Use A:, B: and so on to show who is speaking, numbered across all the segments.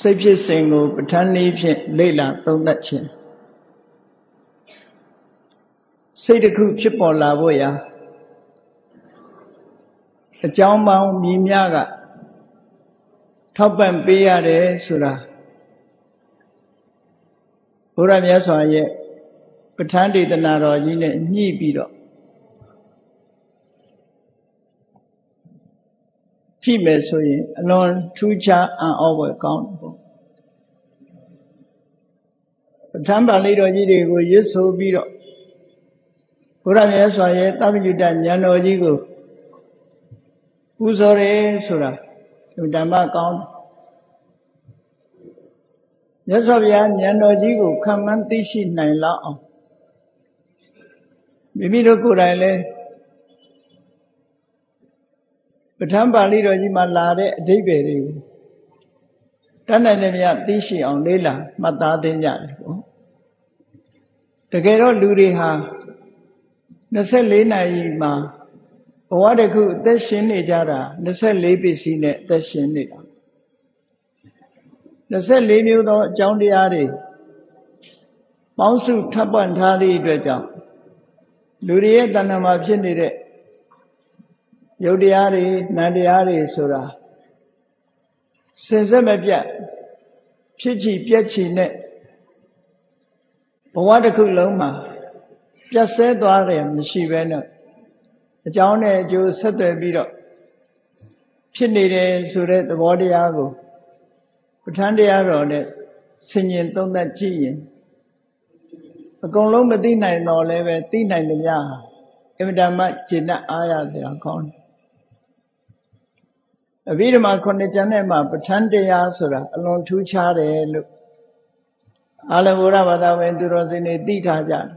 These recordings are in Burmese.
A: စိတ်ဖြစ်စဉ်ကိုပဋ္ဌာန်းနည်းဖြင့်လေ့လာသုံးသပ်ခြင်းစိတ်တစ်ခုဖြစ်ပေါ်လာဖို့ရာအကြောင်းပေါင်းမြည်များကထောက်ပံ့ပေးရတယ်ဆိုတာဘုရားမြတ်စွာရဲ့ပဋ္ဌာန်းဒေသနာတော်ကြီးနဲ့ညှိပြီးတော့ ကြည့်မယ်ဆိုရင်အလွန်ထူးခြားအံ့ဩဖွယ်ကောင်းတယ်ပေါ့ပဋ္ဌာန်းပါဠိတော်ကြီးတွေကိုရွတ်ဆိုပြီးတော့ဘုရားမြတ်စွာရဲ့သဗ္ဗညုတဉာဏ်တော်ကြီးကိုပူဇော်တယ်ဆိုတာဓမ္မကောင်းမြတ်စွာဘုရားဉာဏ်တော်ကြီးကိုခံမှန်းသိရှိနိုင်လောက်အောင်မိမိတို့ကိုယ်တိုင်လည်း ပဋ္ဌာန်းပါဠိတော်ကြီးမှာလာတဲ့အဓိပ္ပာယ်တွေကိုတတ်နိုင်တဲ့မြတ်သိရှိအောင်လေးလာမှတ်သားသင်ကြတယ်ပေါ့တကယ်တော့လူတွေဟာ24နာရီမှာဘဝတစ်ခုအသက်ရှင်နေကြတာ24ပစ္စည်းနဲ့အသက်ရှင်နေတာ24မျိုးသောအကြောင်းတရားတွေပေါင်းစုထပ်ပွန့်ထားသည့်အတွက်ကြောင့်လူတွေရဲ့တဏ္ဍာမှာဖြစ်နေတဲ့ ယုတ်တရားတွေနံတရားတွေဆိုတာစင်ဆက်မပြတ်ဖြစ်ချီပြက်ချီနဲ့ဘဝတစ်ခုလုံးမှာပြတ်ဆဲသွားတယ်မရှိဘဲနဲ့အကြောင်းနဲ့အကျိုးဆက်သွယ်ပြီးတော့ဖြစ်နေတယ်ဆိုတဲ့သဘောတရားကိုပဋ္ဌာန်းတရားတော်နဲ့ဆင်ញင်သုံးသပ်ကြည့်ရင်အကုန်လုံးမသိနိုင်တော့လည်းပဲသိနိုင်တယ်များအမြဲတမ်းကျင့်တတ်အားရစရာကောင်းတယ် အဘိဓမ္မာခုနှစ်ကျမ်းထဲမှာပဋ္ဌာန်းတရားဆိုတာအလွန်ထူးခြားတယ်လို့အာလဘုရားဘာသာဝင် သူတော်စင်တွေသိထားကြတယ်။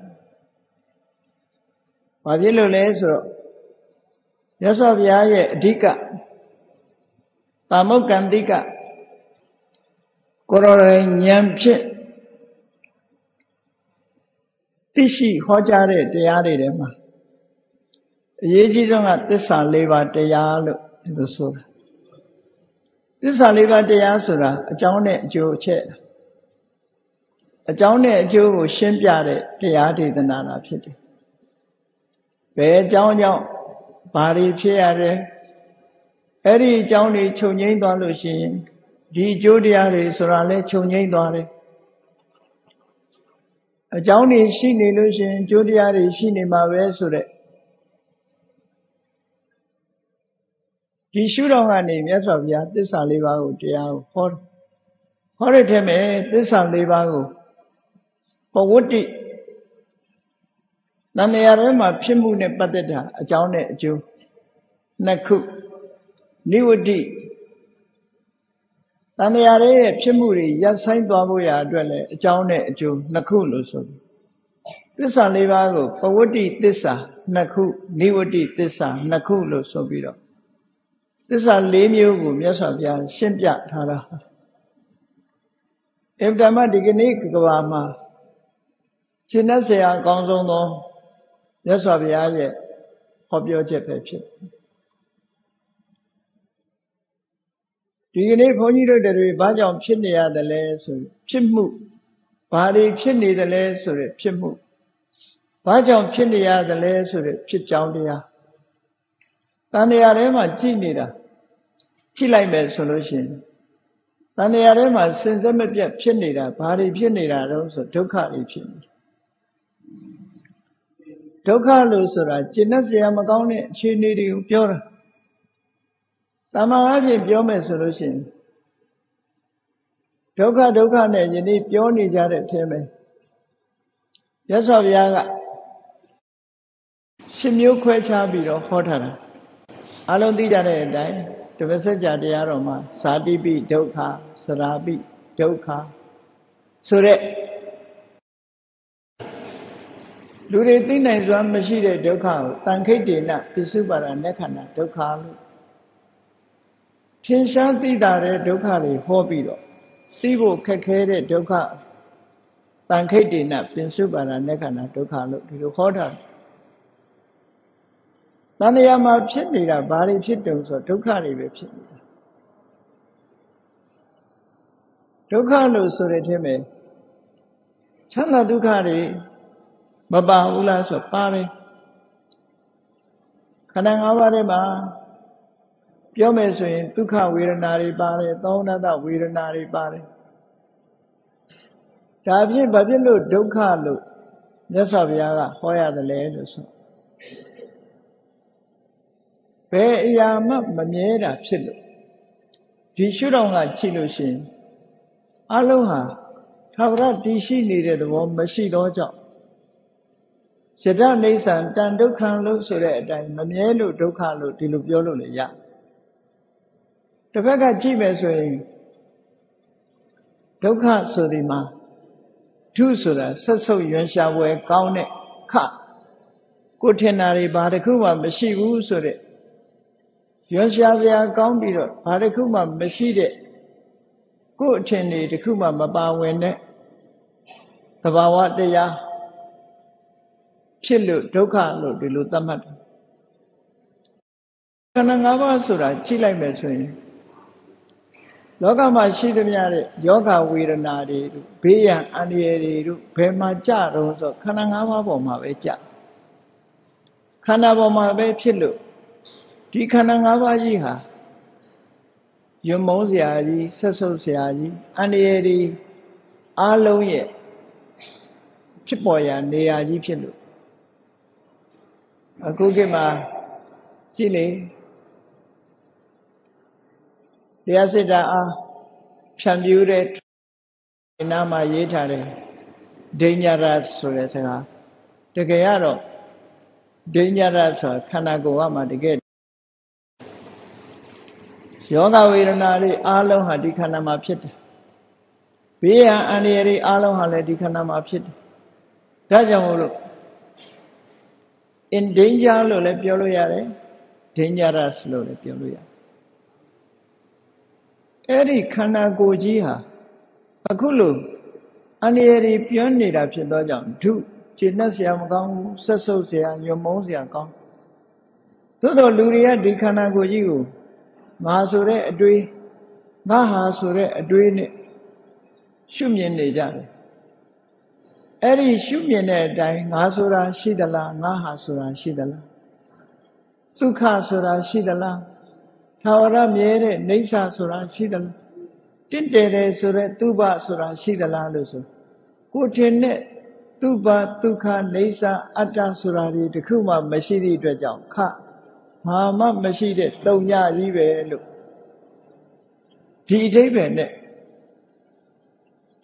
A: ဘာဖြစ်လို့လဲဆိုတော့မြတ်စွာဘုရားရဲ့အဓိကတာမုတ်ကံတိကကိုရောရဉာဏ်ဖြင့်သိရှိဟောကြားတဲ့တရားတွေထဲမှာအရေးကြီးဆုံးကသစ္စာ၄ပါးတရားလို့ဒီလိုဆိုတာ သစ္စာလေးပါးတရားဆိုတာအကြောင်းနဲ့အကျိုးအချက်အကြောင်းနဲ့အကျိုးကိုရှင်းပြတဲ့တရားဒေသနာတာဖြစ်တယ်ဘယ်အကြောင်းကြောင့်ဘာတွေဖြစ်ရတယ်အဲ့ဒီအကြောင်းတွေခြုံငိမ့်သွားလို့ရှိရင်ဒီအကျိုးတရားတွေဆိုတာလဲခြုံငိမ့်သွားတယ်အကြောင်းတွေရှိနေလို့ရှိရင်အကျိုးတရားတွေရှိနေမှာပဲဆိုတဲ့ ဒီရှုတော်ကနေမြတ်စွာဘုရားသစ္စာလေးပါးကိုတရားကိုဟောဟောရတဲ့မဲ့သစ္စာလေးပါးကိုပဝတ္တိတဏှာထဲမှာဖြစ်မှုနဲ့ပတ်သက်တာအကြောင်းနဲ့အကျိုးနှစ်ခုနိဝတ္တိတဏှာရဲ့ဖြစ်မှုတွေရပ်ဆိုင်သွားဖို့ရာအတွက်လည်းအကြောင်းနဲ့အကျိုးနှစ်ခုလို့ဆိုပြီးသစ္စာလေးပါးကိုပဝတ္တိသစ္စာနှစ်ခုနိဝတ္တိသစ္စာနှစ်ခုလို့ဆိုပြီးတော့ သစ္စာ၄မျိုးကိုမြတ်စွာဘုရားရှင်းပြထားတာအဗ္ဗဓမ္မဒီကနေ့ကဘာမှာရှင်းတဲ့ဆရာအကောင်းဆုံးသောမြတ်စွာဘုရားရဲ့ဟောပြောချက်ပဲဖြစ်ဒီကနေ့ဘုန်းကြီးတို့တွေဘာကြောင့်ဖြစ်နေရတယ်လဲဆိုဖြစ်မှုဘာတွေဖြစ်နေတယ်လဲဆိုရဖြစ်မှုဘာကြောင့်ဖြစ်နေရတယ်လဲဆိုရဖြစ်ကြောင်းတရား တန်တရားထဲမှာကြည်နေတာကြည်လိုက်မယ်ဆိုလို့ရှိရင်တန်တရားထဲမှာစင်စက်မပြတ်ဖြစ်နေတာဘာတွေဖြစ်နေတာတော့ဆိုဒုက္ခတွေဖြစ်နေဒုက္ခလို့ဆိုတာကျင့်တ်စရာမကောင်းတဲ့အခြေအနေတွေကိုပြောတာတမာအားဖြင့်ပြောမယ်ဆိုလို့ရှိရင်ဒုက္ခဒုက္ခနဲ့ယနေ့ပြောနေကြတဲ့အထဲမှာရသော်ဘုရားကရှင်မျိုးခွဲခြားပြီးတော့ဟောထားတာ အလုံးသိကြတဲ့အတိုင်းတပည့်စကြာတရားတော်မှာဇာတိပိဒုက္ခစရာပိဒုက္ခဆိုတဲ့လူတွေသိနိုင်စွမ်းမရှိတဲ့ဒုက္ခကိုတန်ခိတ်တေနပစ္စုပါဒနက္ခဏာဒုက္ခလို့ထင်ရှားသိတာတဲ့ဒုက္ခတွေဟောပြီးတော့သိဖို့ခက်ခဲတဲ့ဒုက္ခတန်ခိတ်တေနပစ္စုပါဒနက္ခဏာဒုက္ခလို့ဒီလိုဟောထားတယ် တဏှာမှာဖြစ်နေတာဘာတွေဖြစ်တုံဆိုဒုက္ခတွေပဲဖြစ်နေတာဒုက္ခလို့ဆိုတဲ့ထဲမှာချမ်းသာဒုက္ခတွေမပါဘူးလားဆိုပါတယ်ခန္ဓာ၅ပါးထဲမှာပြောမယ်ဆိုရင်ဒုက္ခဝေဒနာတွေပါတယ်သောဏတဝေဒနာတွေပါတယ်ဒါဖြင့်ဘာဖြစ်လို့ဒုက္ခလို့မြတ်စွာဘုရားကဟောရတယ်လဲလို့ဆို ဘယ်အရာမှမမြဲတာဖြစ်လို့ဒီရှုထောင့်ကကြည့်လို့ရှိရင်အလုံးဟာသာဝရတည်ရှိနေတဲ့သဘောမရှိတော့ကြောင့်ယတနေဆံတန်ဒုက္ခံလို့ဆိုတဲ့အတိုင်းမမြဲလို့ဒုက္ခလို့ဒီလိုပြောလို့လည်းရတစ်ဖက်ကကြည့်မယ်ဆိုရင်ဒုက္ခဆိုဒီမှာဒုဆိုတာဆက်ဆုပ်ရွံရှာပွဲကောင်းတဲ့ခကိုထင်တာတွေဘာတစ်ခုမှမရှိဘူးဆိုတဲ့ ရွံရှာစရာကောင်းပြီးတော့ဘာတစ်ခုမှမရှိတဲ့ကို့အထင်တွေတစ်ခုမှမပါဝင်တဲ့သဘာဝတရားဖြစ်လို့ဒုက္ခလို့ဒီလိုသတ်မှတ်တယ်ခန္ဓာ၅ပါးဆိုတာကြည့်လိုက်မယ်ဆိုရင်လောကမှာရှိသမျှတဲ့ယောဂဝေဒနာတွေတို့ဘေးရန်အန္တရာယ်တွေတို့ဘယ်မှာကြတော့ဆိုခန္ဓာ၅ပါးပေါ်မှာပဲကြခန္ဓာပေါ်မှာပဲဖြစ်လို့ ဒီခန္ဓာ၅ပါးကြီးဟာယွံမုန်းစရာကြီးဆက်ဆုပ်စရာကြီးအန္တရာယ်တွေအားလုံးရဲ့ဖြစ်ပေါ်ရာနေရာကြီးဖြစ်လို့အခုခေတ်မှာကြည့်လေတရားစစ်တာအားဖြံပြူးတဲ့နာမှာရေးထားတယ်ဒိညာရဆိုတဲ့စကားတကယ်ကတော့ဒိညာရဆိုတာခန္ဓာကိုယ်ကမှတကယ် ယောဂဝေဒနာတွေအားလုံးဟာဒီခန္ဓာမှာဖြစ်တယ်ဘေးရန်အန္တရာယ်တွေအားလုံးဟာလည်းဒီခန္ဓာမှာဖြစ်တယ်ဒါကြောင့်မို့လို့ in danger လို့လည်းပြောလို့ရတယ် dangerous လို့လည်းပြောလို့ရတယ်အဲ့ဒီခန္ဓာကိုယ်ကြီးဟာအခုလို့အန္တရာယ်တွေပြွန်းနေတာဖြစ်သောကြောင့်ဒုခြေနဲ့ဆရာမကောင်းဘူးဆက်ဆုပ်ဆရာညွန်မုန်းဆရာကောင်းသို့တော်လူတွေကဒီခန္ဓာကိုယ်ကြီးကို ငါဆိုတဲ့အတွေးငါဟာဆိုတဲ့အတွေးနဲ့ရှုမြင်နေကြတယ်အဲ့ဒီရှုမြင်တဲ့အတိုင်းငါဆိုတာရှိသလားငါဟာဆိုတာရှိသလားဒုက္ခဆိုတာရှိသလားထာဝရမြဲတဲ့နေဆာဆိုတာရှိသလားတင့်တယ်တယ်ဆိုတဲ့သူဘဆိုတာရှိသလားလို့ဆိုကိုထင်တဲ့သူဘဒုက္ခနေဆာအတ္တဆိုတာဒီတခုမှမရှိသည့်အတွက်ကြောင့်ခ ဘာမှမရှိတဲ့တုံညကြီးပဲလို့ဒီအဓိပ္ပာယ်နဲ့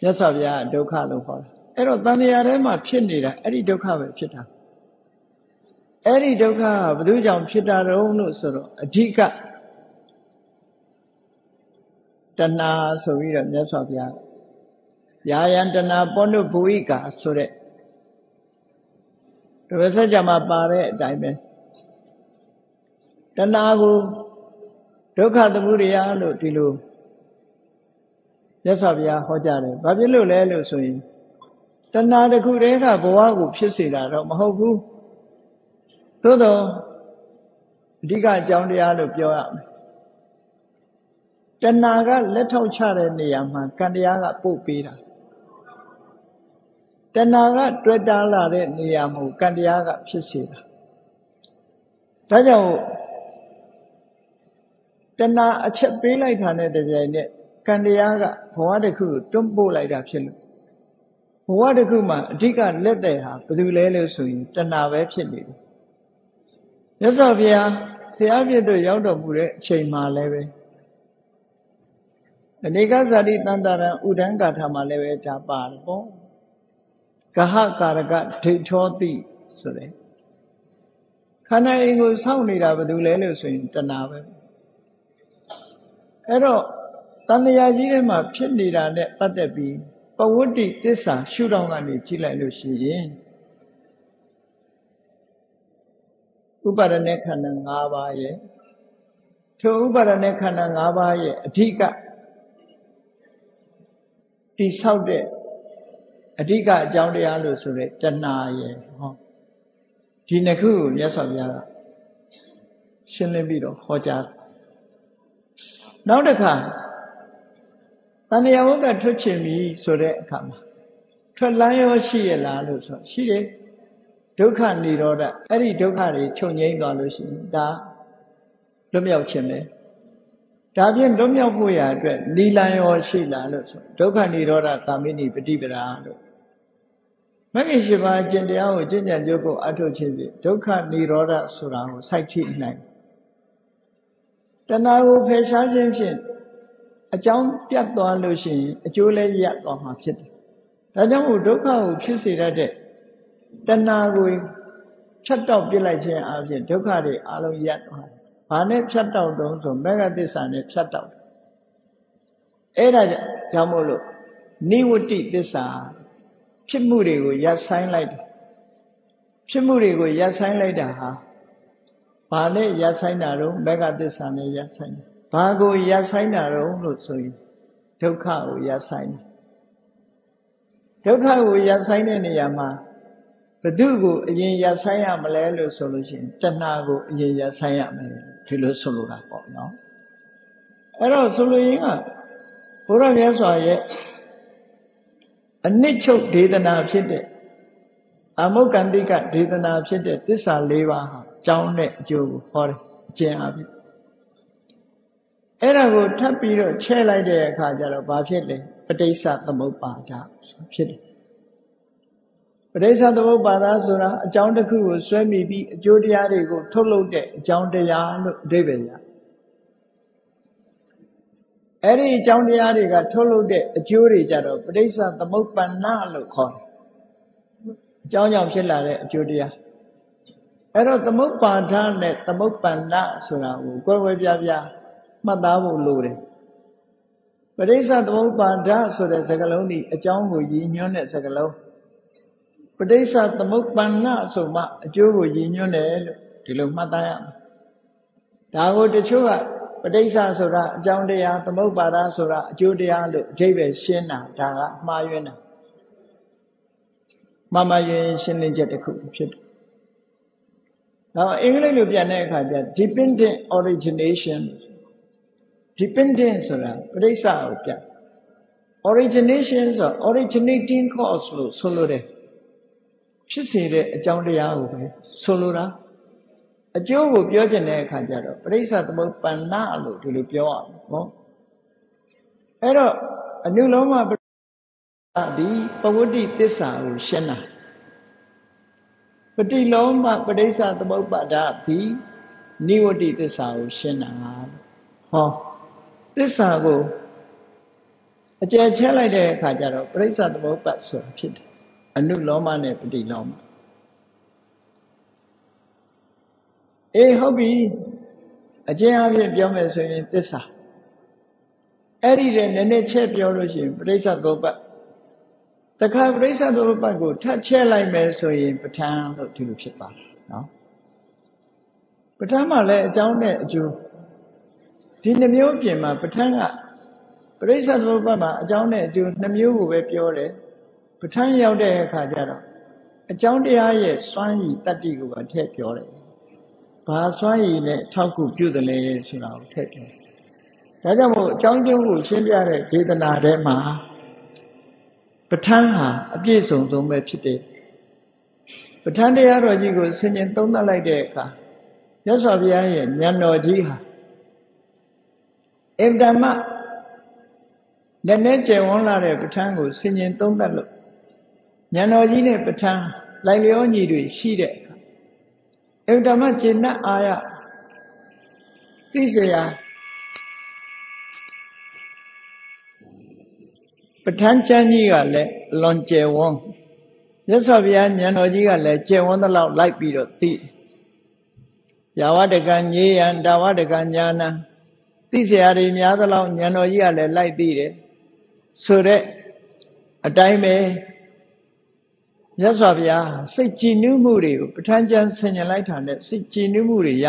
A: မြတ်စွာဘုရားဒုက္ခလို့ခေါ်တယ်အဲ့တော့တန်တရားထဲမှာဖြစ်နေတာအဲ့ဒီဒုက္ခပဲဖြစ်တာအဲ့ဒီဒုက္ခကဘယ်သူကြောင့်ဖြစ်တာတုံးလို့ဆိုတော့အဓိကတဏှာဆိုပြီးတော့မြတ်စွာဘုရားယာယံတဏှာပောနုဘူိကာဆိုတဲ့တပည့်ဆက်ကြမှာပါတဲ့အတိုင်းပဲ တဏှာကိုဒုက္ခသမုဒယလို့ဒီလိုမြတ်စွာဘုရားဟောကြားတယ်။ဘာဖြစ်လို့လဲလို့ဆိုရင်တဏှာတစ်ခုတည်းကဘဝကိုဖြစ်စေတာတော့မဟုတ်ဘူး။သို့တော့အဓိကအကြောင်းတရားလို့ပြောရမယ်။တဏှာကလက်ထောက်ချတဲ့နေရာမှာကံတရားကပုတ်ပေးတာ။တဏှာကတွေ့တာလာတဲ့နေရာမှာကံတရားကဖြစ်စေတာ။ဒါကြောင့် တဏှာအချက်ပေးလိုက်တာနဲ့တပြိုင်နက်ကံတရားကဘဝတစ်ခုတွန်းပို့လိုက်တာဖြစ်လို့ဘဝတစ်ခုမှာအဓိကလက်တဲ့ဟာဘယ်သူလဲလို့ဆိုရင်တဏှာပဲဖြစ်နေတယ်မြတ်စွာဘုရားဘုရားပြည့်တို့ရောက်တော်မူတဲ့အချိန်မှာလည်းပဲအနေကဇာတိတန်တရံဥဒန်းကာထာမှာလည်းပဲဒါပါတယ်ပေါ့ကဟကာရကဒိဋ္ဌောတိဆိုတဲ့ခန္ဓာအိမ်ကိုစောင့်နေတာဘယ်သူလဲလို့ဆိုရင်တဏှာပဲ အဲ့တော့တန်တရားကြီးထဲမှာဖြစ်နေတာနဲ့ပတ်သက်ပြီးပဝတ္တိသစ္စာရှုထောင့်ကနေကြည့်လိုက်လို့ရှိရင်ဥပါဒณะခန္ဓာ၅ပါးရဲ့ထိုဥပါဒณะခန္ဓာ၅ပါးရဲ့အဓိကတိဆောက်တဲ့အဓိကအကြောင်းတရားလို့ဆိုရဲတဏှာရဲ့ဟောဒီနှစ်ခုကိုမြတ်စွာဘုရားကရှင်းလင်းပြီးတော့ဟောကြား နောက်တစ်ခါ တဏှာဝကထွက်ချင်ပြီဆိုတဲ့အခါမှာထွက်လန်းရောရှိရလားလို့ဆိုရှိတယ်ဒုက္ခនិရောဓအဲ့ဒီဒုက္ခတွေချုပ်ငြိမ်းသွားလို့ရှိရင်ဒါလွတ်မြောက်ခြင်းပဲဒါဖြင့်လွတ်မြောက်ဖို့ရအတွက်နိလန်ရောရှိလားလို့ဆိုဒုက္ခនិရောဓကာမိနိပฏิပဒါလို့မဂ္ဂင်၈ပါးအကျင့်တရားကိုကျင့်ကြံကြုတ်ကိုအထုတ်ခြင်းဖြင့်ဒုက္ခនិရောဓဆိုတာကိုစိုက်ထိနိုင် တဏှာကိုဖယ်ရှားခြင်းဖြင့်အကြောင်းပြတ်သွားလို့ရှိရင်အကျိုးလည်းရပ်သွားမှာဖြစ်တယ်။ဒါကြောင့်မို့ဒုက္ခကိုဖြစ်စေတတ်တဲ့တဏှာကိုဖြတ်တောက်ပြစ်လိုက်ခြင်းအပြင်ဒုက္ခတွေအလုံးရပ်သွားတယ်။ဘာနဲ့ဖြတ်တောက်တုံးဆိုမေဃသစ္စာနဲ့ဖြတ်တောက်တယ်။အဲ့ဒါကြောင့်မို့လို့နိဝတ္တိသစ္စာဖြစ်မှုတွေကိုရပ်ဆိုင်လိုက်တယ်။ဖြစ်မှုတွေကိုရပ်ဆိုင်လိုက်တာဟာ ဘာနဲ့ရပ်ဆိုင်တာတော့မေဃသစ္စာနဲ့ရပ်ဆိုင်တယ်ဘာကိုရပ်ဆိုင်တာတော့လို့ဆိုရင်ဒုက္ခကိုရပ်ဆိုင်တယ်ဒုက္ခကိုရပ်ဆိုင်တဲ့နေရာမှာဘု து ကိုအရင်ရပ်ဆိုင်ရမလဲလို့ဆိုလို့ရှိရင်တဏှာကိုအရင်ရပ်ဆိုင်ရမယ်ဒီလိုဆိုလိုတာပေါ့နော်အဲ့တော့ဆိုလိုရင်းကဘုရားမြတ်စွာရဲ့အနစ်ချုပ်ဒေသနာဖြစ်တဲ့အမုတ်ကန္တိကဒေသနာဖြစ်တဲ့သစ္စာ၄ပါးဟာ ကြောင်းတဲ့အကျိုးကိုဟောတယ်အကျဉ်းအားဖြင့်အဲ့ဒါကိုထပ်ပြီးတော့ချဲ့လိုက်တဲ့အခါကျတော့ဘာဖြစ်လဲပဋိစ္စသမုပ္ပါဒဖြစ်တယ်ပဋိစ္စသမုပ္ပါဒဆိုတာအကြောင်းတစ်ခုကိုဆွဲမိပြီးအကျိုးတရားတွေကိုထုတ်လုပ်တဲ့အကြောင်းတရားလို့အဓိပ္ပာယ်ရအဲ့ဒီအကြောင်းတရားတွေကထုတ်လုပ်တဲ့အကျိုးတွေကြတော့ပဋိစ္စသမုပ္ပန္နလို့ခေါ်တယ်အကြောင်းကြောင့်ဖြစ်လာတဲ့အကျိုးတရား အဲ့တော့သမုပ္ပါဒနဲ့သမုပ္ပန္နဆိုတာကိုကွဲကွဲပြားပြားမှတ်သားဖို့လိုတယ်ပရိစ္ဆသမုပ္ပါဒဆိုတဲ့စကားလုံးဒီအကြောင်းကိုရည်ညွှန်းတဲ့စကားလုံးပဋိစ္စသမုပ္ပန္နဆိုမှအကျိုးကိုရည်ညွှန်းတယ်လို့ဒီလိုမှတ်သားရမယ်ဒါကိုတချို့ကပဋိစ္စဆိုတာအကြောင်းတရားသမုပ္ပါဒဆိုတာအကျိုးတရားလို့အဓိပ္ပာယ်ရှင်းတာဒါကမှားယွင်းတာမမယွင်းရှင်းလင်းချက်တစ်ခုဖြစ်တယ်။ နောက်အင်္ဂလိပ်လိုပြန်တဲ့အခါကျ dependent origination dependent ဆိုတာပြိဿကိုပြ origination ဆို originating cause လို့ဆိုလိုတယ်ဖြစ်စေတဲ့အကြောင်းတရားကိုပဲဆိုလိုတာအကျိုးကိုပြောချင်တဲ့အခါကျတော့ပြိဿသမုပ္ပန္နလို့ဒီလိုပြောရမယ်ဟောအဲ့တော့အနုလောမပဒီပဝတ္တိသစ္စာကိုရှင်းတာ ပฏิလောမပဋိစ္စသမုပ္ပါဒသည်နိဝတ္တိသစ္စာကိုရှင်းတာဟောသစ္စာကိုအကျယ်ချဲလိုက်တဲ့အခါကျတော့ပြိဿသမုပ္ပါဆိုတာဖြစ်တယ်အနုလောမနဲ့ပฏิလောမအေးဟုတ်ပြီအကျဉ်းအဖြစ်ပြောမယ်ဆိုရင်သစ္စာအဲ့ဒီတဲ့နည်းနည်းချက်ပြောလို့ရှိရင်ပြိဿသမုပ္ပါ တခါပြိဿသမုပ္ပါကိုထပ်ချက်လိုက်မယ်ဆိုရင်ပဋ္ဌာန်းလို့ဒီလိုဖြစ်သွားတယ်နော်ပဋ္ဌာန်းမှာလည်းအကြောင်းနဲ့အကျိုးဒီနှမျိုးပြင်မှာပဋ္ဌာန်းကပရိစ္ဆေသမုပ္ပါမှာအကြောင်းနဲ့အကျိုးနှမျိုးကိုပဲပြောတယ်ပဋ္ဌာန်းရောက်တဲ့အခါကျတော့အကြောင်းတရားရဲ့စွမ်းရည်တတ္တိကိုပါထည့်ပြောတယ်ဘာစွမ်းရည်နဲ့ထောက်ခုပြုတယ်လဲဆိုတာကိုထည့်ပြောဒါကြောင့်မို့အကြောင်းကျိုးကိုရှင်းပြတဲ့ဒေသနာထဲမှာ ပဋ္ဌာန်းဟာအပြည့်စုံဆုံးပဲဖြစ်တယ်ပဋ္ဌာန်းတရားတော်ကြီးကိုဆင်ញင်သုံးသပ်လိုက်တဲ့အခါမြတ်စွာဘုရားရဲ့ဉာဏ်တော်ကြီးဟာအင်တမလည်းနဲ့ကျယ်ဝန်းလာတဲ့ပဋ္ဌာန်းကိုဆင်ញင်သုံးသပ်လို့ဉာဏ်တော်ကြီးနဲ့ပဋ္ဌာန်းလိုက်လျောညီတွေရှိတဲ့အခါအင်တမကျင့်납အာရ ဋ္ဌာန်းကျမ်းကြီးကလည်းလွန်ကျယ်ဝန်းမြတ်စွာဘုရားဉာဏ်တော်ကြီးကလည်းကျယ်ဝန်းသလောက်လိုက်ပြီးတော့သိယာဝတကံညေယံဒါဝတကံညာနံသိเสียရည်များသလောက်ဉာဏ်တော်ကြီးကလည်းလိုက်သိတယ်ဆိုတဲ့အတိုင်းပဲမြတ်စွာဘုရားစိတ်ကြည်နူးမှုတွေကိုပဋ္ဌာန်းကျမ်းဆင်ញင်လိုက်တာနဲ့စိတ်ကြည်နူးမှုတွေရ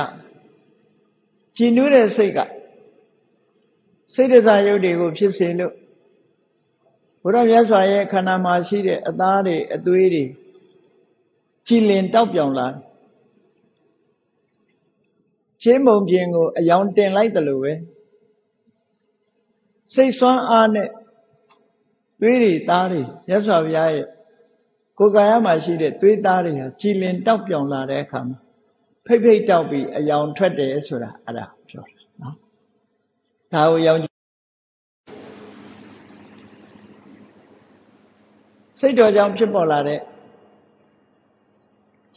A: ကြည်နူးတဲ့စိတ်ကစိတ်တစားယုတ်တွေကိုဖြစ်စေလို့ ဘုရားမြတ်စွာရဲ့ခန္ဓာမှာရှိတဲ့အသားတွေအသွေးတွေကြည်လင်တောက်ပြောင်လာချင်းမုံပြင်ကိုအယောင်တင်လိုက်တယ်လို့ပဲစိတ်ဆွမ်းအားနဲ့သွေးတွေသားတွေရသော်ဘုရားရဲ့ကိုယ်ကာယမှာရှိတဲ့သွေးသားတွေဟာကြည်လင်တောက်ပြောင်လာတဲ့အခါမှာဖိတ်ဖိတ်တောက်ပြီးအယောင်ထွက်တယ်ဆိုတာအဲ့ဒါပြောတာနော်ဒါကိုရောင် စိတ်တော်ကြောင့်ဖြစ်ပေါ်လာတဲ့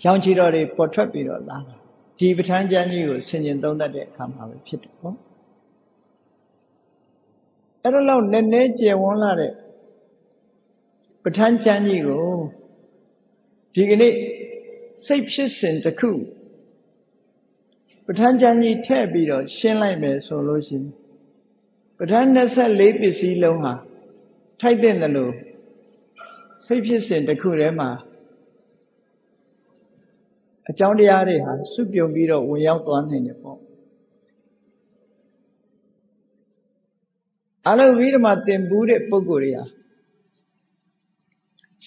A: ရောင်ချီတော်တွေပေါ်ထွက်ပြီးတော့လာတာဒီပဋ္ဌာန်းကျမ်းကြီးကိုဆင်ញင်သုံးသပ်တဲ့အခါမှာပဲဖြစ်တယ်ပေါ့အဲ့ဒါလောက်နည်းနည်းကျေဝန်းလာတဲ့ပဋ္ဌာန်းကျမ်းကြီးကိုဒီကနေ့စိတ်ဖြစ်စဉ်တစ်ခုပဋ္ဌာန်းကျမ်းကြီးထည့်ပြီးတော့ရှင်းလိုက်မယ်ဆိုလို့ရှိရင်ပဋ္ဌာန်း24ပစ္စည်းလုံးဟာထိုက်တဲ့လို့ စိတ်ဖြစ်စဉ်တစ်ခုထဲမှာအကြောင်းတရားတွေဟာစုပြုံပြီးတော့ဝင်ရောက်သွားနိုင်တယ်ပေါ့အလုံးဝိဓမသင်ဘူးတဲ့ပုဂ္ဂိုလ်တွေဟာ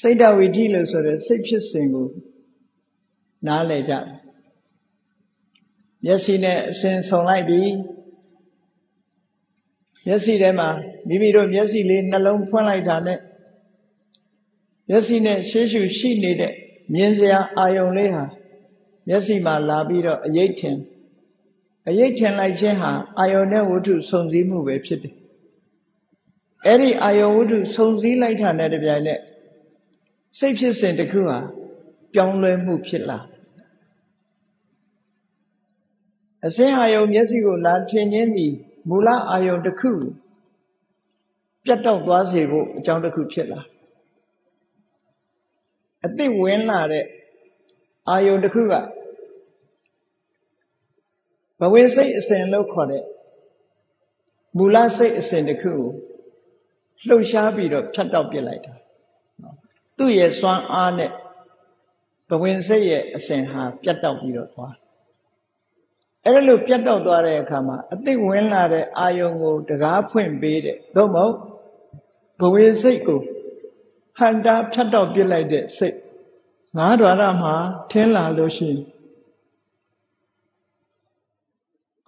A: စိတ်တဝိဓိလို့ဆိုတဲ့စိတ်ဖြစ်စဉ်ကိုနားလည်ကြတယ်မျက်စိနဲ့အစဉ်ဆုံလိုက်ပြီမျက်စိထဲမှာမိမိတို့မျက်စိလေးနှလုံးဖွင့်လိုက်တာနဲ့ မျက်စိနဲ့ရှေးရှုရှိနေတဲ့မြင်စရာအာယုံလေးဟာမျက်စိမှာလာပြီးတော့အယိတ်ထင်အယိတ်ထင်လိုက်ခြင်းဟာအာယုံနဲ့ဝတ္ထုစုံစည်းမှုပဲဖြစ်တယ်အဲ့ဒီအာယုံဝတ္ထုစုံစည်းလိုက်တာနဲ့တပြိုင်နက်စိတ်ဖြစ်စဉ်တစ်ခုဟာပြောင်းလဲမှုဖြစ်လာအစင်းအာယုံမျက်စိကိုလာထင်ခြင်းသည်မူလအာယုံတစ်ခုပြတ်တော့သွားစေဖို့အကြောင်းတစ်ခုဖြစ်လာ အသိဝင်လာတဲ့အာယုံတစ်ခုကဘဝစိတ်အစဉ်လို့ခေါ်တဲ့မူလစိတ်အစဉ်တစ်ခုကိုလှုပ်ရှားပြီးတော့ဖြတ်တောက်ပစ်လိုက်တာသူ့ရဲ့စွမ်းအားနဲ့ဘဝင်စိတ်ရဲ့အစဉ်ဟာပြတ်တောက်ပြီးတော့သွားအဲ့လိုပြတ်တောက်သွားတဲ့အခါမှာအသိဝင်လာတဲ့အာယုံကိုတကားဖွင့်ပေးတဲ့သို့မဟုတ်ဘဝင်စိတ်ကို ဟန်တာဖြတ်တောက်ပစ်လိုက်တဲ့စိတ်ငါးဓာရမှာထင်းလာလို့ရှိရင်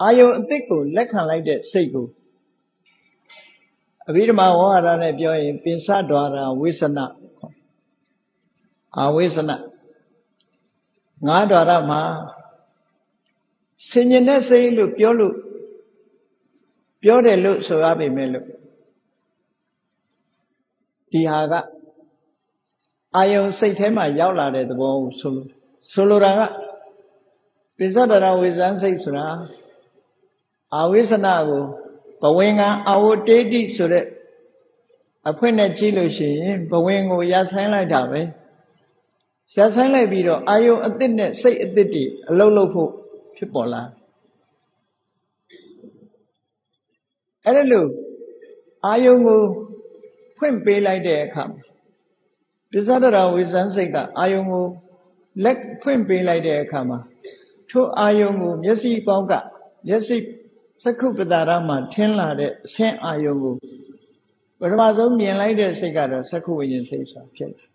A: အာယုံအသိကိုလက်ခံလိုက်တဲ့စိတ်ကိုအဘိဓမ္မာဝါဒနဲ့ပြောရင်ပိစဒွါရဝိသနအာဝိသနငါးဓာရမှာဆင်ញင်တဲ့စိတ်လို့ပြောလို့ပြောတယ်လို့ဆိုရပါမယ်လို့ဒီဟာက အာယုံစိတ်ထဲမှာရောက်လာတဲ့သဘောကိုဆိုလို့ဆိုလိုတာကပိစဒရာဝိဇန်စိတ်ဆိုတာအာဝိသနာကိုဘဝင်ကအာဝတေတိဆိုတဲ့အဖွင့်နဲ့ကြည့်လို့ရှိရင်ဘဝင်ကိုရဆိုင်လိုက်တာပဲရဆိုင်လိုက်ပြီးတော့အာယုံအသစ်နဲ့စိတ်အသစ်တွေအလုံးလုံးဖို့ဖြစ်ပေါ်လာအဲ့ဒါလို့အာယုံကိုဖွင့်ပေးလိုက်တဲ့အခါ ပစ္စဒရာဝိဇန်စိတ်ကအာယုံကိုလက်ဖွင့်ပေးလိုက်တဲ့အခါမှာထိုအာယုံကိုမျက်စိပေါင်းကမျက်စိသက္ခုပတာရမှာထင်းလာတဲ့အဆင်းအာယုံကိုပထမဆုံးမြင်လိုက်တဲ့စိတ်ကတော့သက္ခုဝိညာဉ်စိတ်ဆိုတာဖြစ်တယ်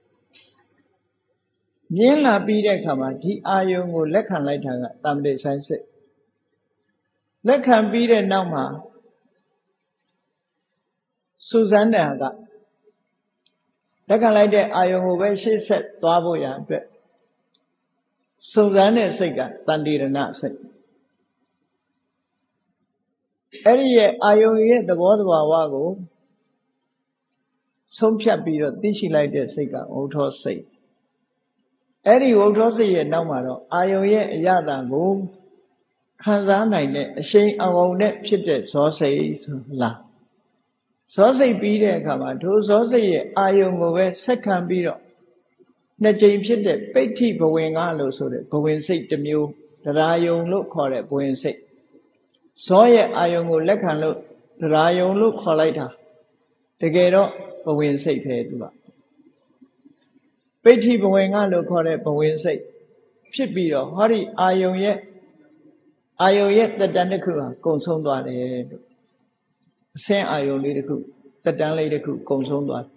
A: မြင်လာပြီးတဲ့အခါမှာဒီအာယုံကိုလက်ခံလိုက်တာကတမ္ပတိဆိုင်စိတ်လက်ခံပြီးတဲ့နောက်မှာစူဇန်တန်က လက်ခံလိုက်တဲ့အာယုံကိုပဲရှေ့ဆက်သွားဖို့ရအတွက်စုံစမ်းတဲ့စိတ်ကတန်တိရဏစိတ်အဲ့ဒီရဲ့အာယုံရဲ့သဘောတဘာဝကိုဆုံးဖြတ်ပြီးတော့သိရှိလိုက်တဲ့စိတ်ကဝုထောစိတ်အဲ့ဒီဝုထောစိတ်ရဲ့နောက်မှာတော့အာယုံရဲ့အရသာကိုခံစားနိုင်တဲ့အရှိန်အဝုံနဲ့ဖြစ်တဲ့ဇောစိတ်ဆိုလား ဇောစိတ်ပြီးတဲ့အခါမှာဒုဇောစိတ်ရဲ့အာယုံကိုပဲဆက်ခံပြီးတော့နှစ်ကြိမ်ဖြစ်တဲ့ပိဋ္ဌိဘဝင်ကလို့ဆိုတဲ့ဘဝင်စိတ်တစ်မျိုးတရားယုံလို့ခေါ်တဲ့ဘဝင်စိတ်ဇောရဲ့အာယုံကိုလက်ခံလို့တရားယုံလို့ခေါ်လိုက်တာတကယ်တော့ဘဝင်စိတ်ပဲသူကပိဋ္ဌိဘဝင်ကလို့ခေါ်တဲ့ဘဝင်စိတ်ဖြစ်ပြီးတော့ဟောဒီအာယုံရဲ့အာယုံရဲ့တတန်တစ်ခုဟာကုံဆုံးသွားတယ်လို့ အဆင်းအာယုံလေးတစ်ခုတတန်လေးတစ်ခုကုံဆုံးသွားတယ်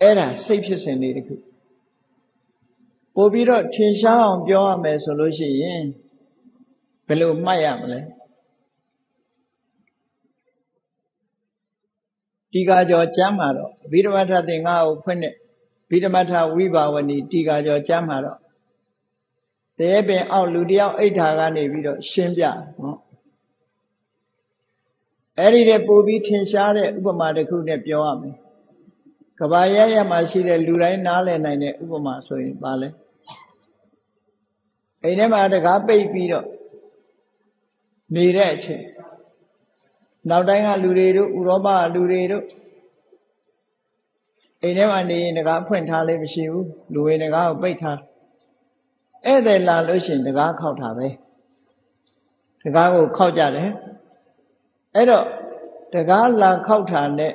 A: အဲ့ဒါစိတ်ဖြစ်စဉ်လေးတစ်ခုပို့ပြီးတော့ထင်ရှားအောင်ပြောရမယ်ဆိုလို့ရှိရင်ဘယ်လိုမှတ်ရမလဲတီကာကျော်ကျမ်းမှာတော့ဗိဓမထသင်္ဃကိုဖွင့်တဲ့ဗိဓမထဝိဘာဝနီတီကာကျော်ကျမ်းမှာတော့တရေပင်အောက်လူတယောက်အိဋ္ဌာကနေပြီးတော့ရှင်းပြနော် အဲ့ဒီတဲ့ပို့ပြီးထင်ရှားတဲ့ဥပမာတစ်ခုနဲ့ပြောရမယ်ကဘာရရမှာရှိတဲ့လူတိုင်းနားလည်နိုင်တဲ့ဥပမာဆိုရင်ပါလဲအိမ်ထဲမှာတကားပိတ်ပြီးတော့နေတဲ့အချိန်နောက်တိုင်းကလူတွေတို့ဥရောပကလူတွေတို့အိမ်ထဲမှာနေရင်တကားဖွင့်ထားလေးမရှိဘူးလူဝင်တကားကိုပိတ်ထားဧည့်သည်လာလို့ရှိရင်တကားခောက်တာပဲတကားကိုခောက်ကြတယ် အဲ့တော့တကားလာခောက်တာနဲ့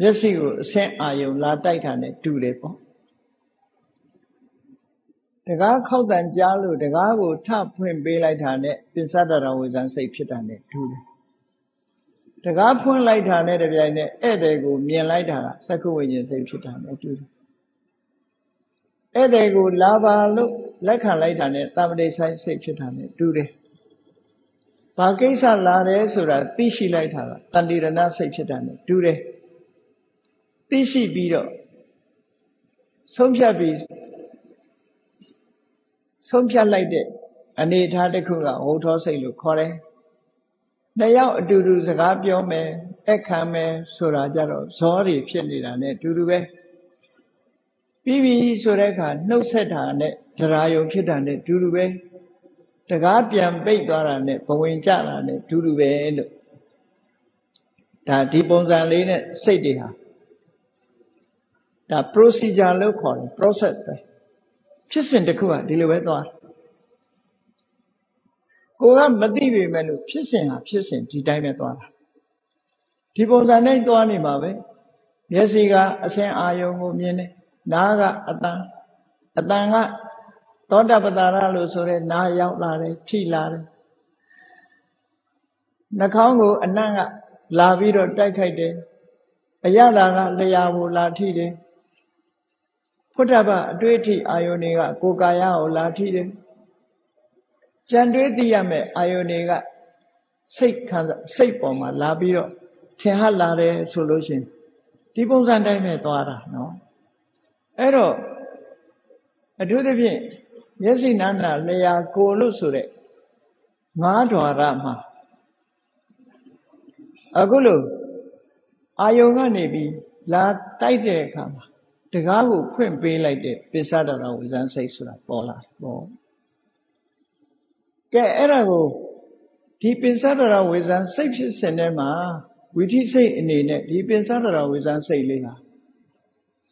A: မျက်စိကိုအဆင့်အာယုံလာတိုက်တာနဲ့တူတယ်ပေါ့တကားခောက်တန်ကြားလို့တကားကိုထဖွင့်ပေးလိုက်တာနဲ့ပစ္စဒရဝေဇန်စိတ်ဖြစ်တာနဲ့တူတယ်တကားဖွင့်လိုက်တာနဲ့တပြိုင်နက်ဧည့်သည်ကိုမြင်လိုက်တာကသက္ကဝိညာဉ်စိတ်ဖြစ်တာနဲ့တူတယ်ဧည့်သည်ကိုလာပါလို့လက်ခံလိုက်တာနဲ့တမ္ပတိဆိုင်စိတ်ဖြစ်တာနဲ့တူတယ် ဘာကိစ္စလာတယ်ဆိုတာသိရှိလိုက်တာကတန်တိရဏစိတ်ဖြစ်တာနဲ့တူတယ်သိရှိပြီးတော့ဆုံးဖြတ်ပြီးဆုံးဖြတ်လိုက်တဲ့အနေအထားတစ်ခုကဝုထောစိတ်လို့ခေါ်တယ်။နှစ်ယောက်အတူတူစကားပြောမယ်အခခံမယ်ဆိုတာကြတော့ဇောတွေဖြစ်နေတာ ਨੇ အတူတူပဲပြီးပြီဆိုတဲ့အခါနှုတ်ဆက်တာနဲ့တရားယုံဖြစ်တာ ਨੇ အတူတူပဲ တကားပြန်ပိတ်သွားတာနဲ့ဘဝင်ကြတာနဲ့အတူတူပဲလို့ဒါဒီပုံစံလေးနဲ့စိတ်တွေဟာဒါ procedure လို့ခေါ်တယ် process ပဲဖြစ်စဉ်တစ်ခုကဒီလိုပဲသွားကိုကမသိပေမဲ့လို့ဖြစ်စဉ်ဟာဖြစ်စဉ်ဒီတိုင်းပဲသွားတာဒီပုံစံနဲ့သွားနေမှာပဲမျက်စိကအဆင်အာယုံကိုမြင်တယ်နားကအတန်အတန်က သောတပတာရလို့ဆိုရဲနားရောက်လာတယ်ထိလာတယ်နှာခေါင်းကိုအနံ့ကလာပြီးတော့တိုက်ခိုက်တယ်အရသာကလျှာကိုလာထိတယ်ဖုဒ္ဓဘအတွေ့အထိအာယုန်တွေကကိုယ်ကာယကိုလာထိတယ်ကြံတွေးသိရမယ်အာယုန်တွေကစိတ်ခံစိတ်ပေါ်မှာလာပြီးတော့ထင်ဟလာတယ်ဆိုလို့ရှိရင်ဒီပုံစံတိုင်းပဲသွားတာနော်အဲ့တော့အထူးသဖြင့် မျက်စိနာနာလျာကိုလို့ဆိုတဲ့ငါးဓွာရမှာအခုလို့အာယုံကနေပြီးလာတိုက်တဲ့အခါမှာတကားကိုဖွင့်ပေးလိုက်တဲ့ပိဿဒရဝိဇန်စိတ်ဆိုတာပေါ်လာပေါ့ကဲအဲ့ဒါကိုဒီပိဿဒရဝိဇန်စိတ်ဖြစ်စဉ်ထဲမှာဝိธิစိတ်အနေနဲ့ဒီပိဿဒရဝိဇန်စိတ်လေးဟာ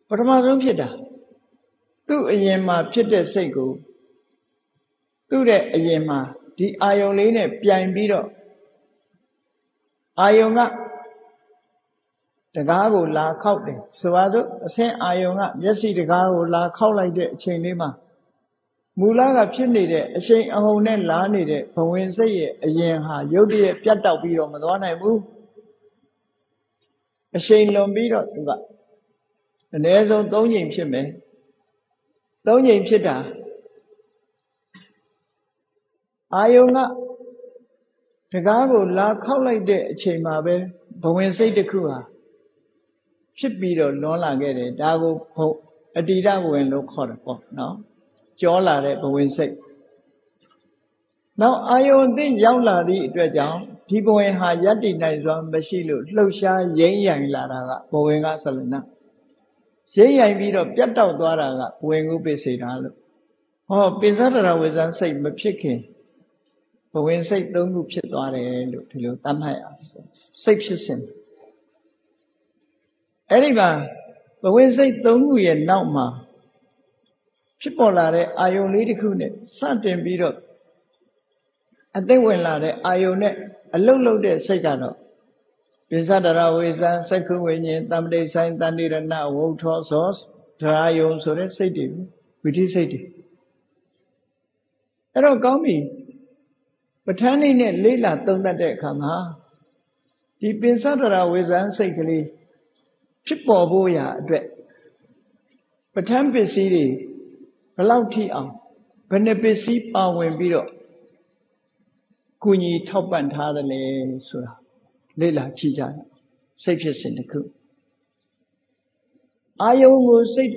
A: ပထမဆုံးဖြစ်တာသူ့အရင်မှာဖြစ်တဲ့စိတ်ကို သူ့တဲ့အရင်မှာဒီအာယုံလေးနဲ့ပြိုင်ပြီးတော့အာယုံကတကားကိုလာခောက်တယ်ဆိုပါစို့အဆင်းအာယုံကမျက်စိတကားကိုလာခောက်လိုက်တဲ့အချိန်လေးမှာမူလကဖြစ်နေတဲ့အရှိန်အဟုန်နဲ့လာနေတဲ့ဘဝင်စိတ်ရဲ့အရင်ဟာရုပ်တရက်ပြတ်တောက်ပြီးတော့မသွားနိုင်ဘူးအရှိန်လွန်ပြီးတော့သူကအနည်းဆုံး၃ချိန်ဖြစ်မယ်၃ချိန်ဖြစ်တာ အာယုံကတကားကိုလာခောက်လိုက်တဲ့အချိန်မှာပဲဘဝင်စိတ်တစ်ခုဟာဖြစ်ပြီးတော့လွန်လာခဲ့တယ်ဒါကိုဘုံအတိဒဘဝင်လို့ခေါ်တယ်ပေါ့နော်ကြောလာတဲ့ဘဝင်စိတ်နောက်အာယုန်သိရောက်လာသည့်အတွက်ကြောင့်ဒီဘဝင်ဟာယတ္တိနိုင်စွာမရှိလို့လှုပ်ရှားရိမ့်ရိုင်လာတာကဘဝင်ကဆလနာရိမ့်ရိုင်ပြီးတော့ပြတ်တောက်သွားတာကဘဝင်ကုပ္ပစေတာလို့ဟောပိစ္ဆဒရဝေဇန်စိတ်မဖြစ်ခင် ဘဝင်စိတ်သုံးခုဖြစ်သွားတယ်လို့ဒီလိုသတ်မှတ်ရစိတ်ဖြစ်စဉ်အဲ့ဒီမှာဘဝင်စိတ်သုံးခုရဲ့နောက်မှာဖြစ်ပေါ်လာတဲ့အာယုံလေးတစ်ခုနဲ့စတင်ပြီးတော့အသိဝင်လာတဲ့အာယုံနဲ့အလုတ်လုတ်တဲ့စိတ်ကတော့ပိစ္ဆဒရဝေဇံစက္ခုဝိညာဉ်တမ္ပတိဆိုင်တန်တိရဏဝုထောဇောဒရာယုံဆိုတဲ့စိတ်တွေဝိသိစိတ်တွေအဲ့တော့ကောင်းပြီ ပဋ္ဌာန်းလေးနဲ့လေးလာသုံးသပ်တဲ့အခါမှာဒီပိစ္ဆဒရဝေဇံစိတ်ကလေးဖြစ်ပေါ်ဖို့ရာအတွက်ပဋ္ဌာန်းပစ္စည်းတွေဘလောက်ထိအောင်ဘယ်နှပစ္စည်းပါဝင်ပြီးတော့ကုညီထောက်ပံ့ထားတယ်လဲဆိုတာလေ့လာကြည့်ကြရစိတ်ဖြစ်စဉ်တစ်ခုအာယုံကိုစိတ်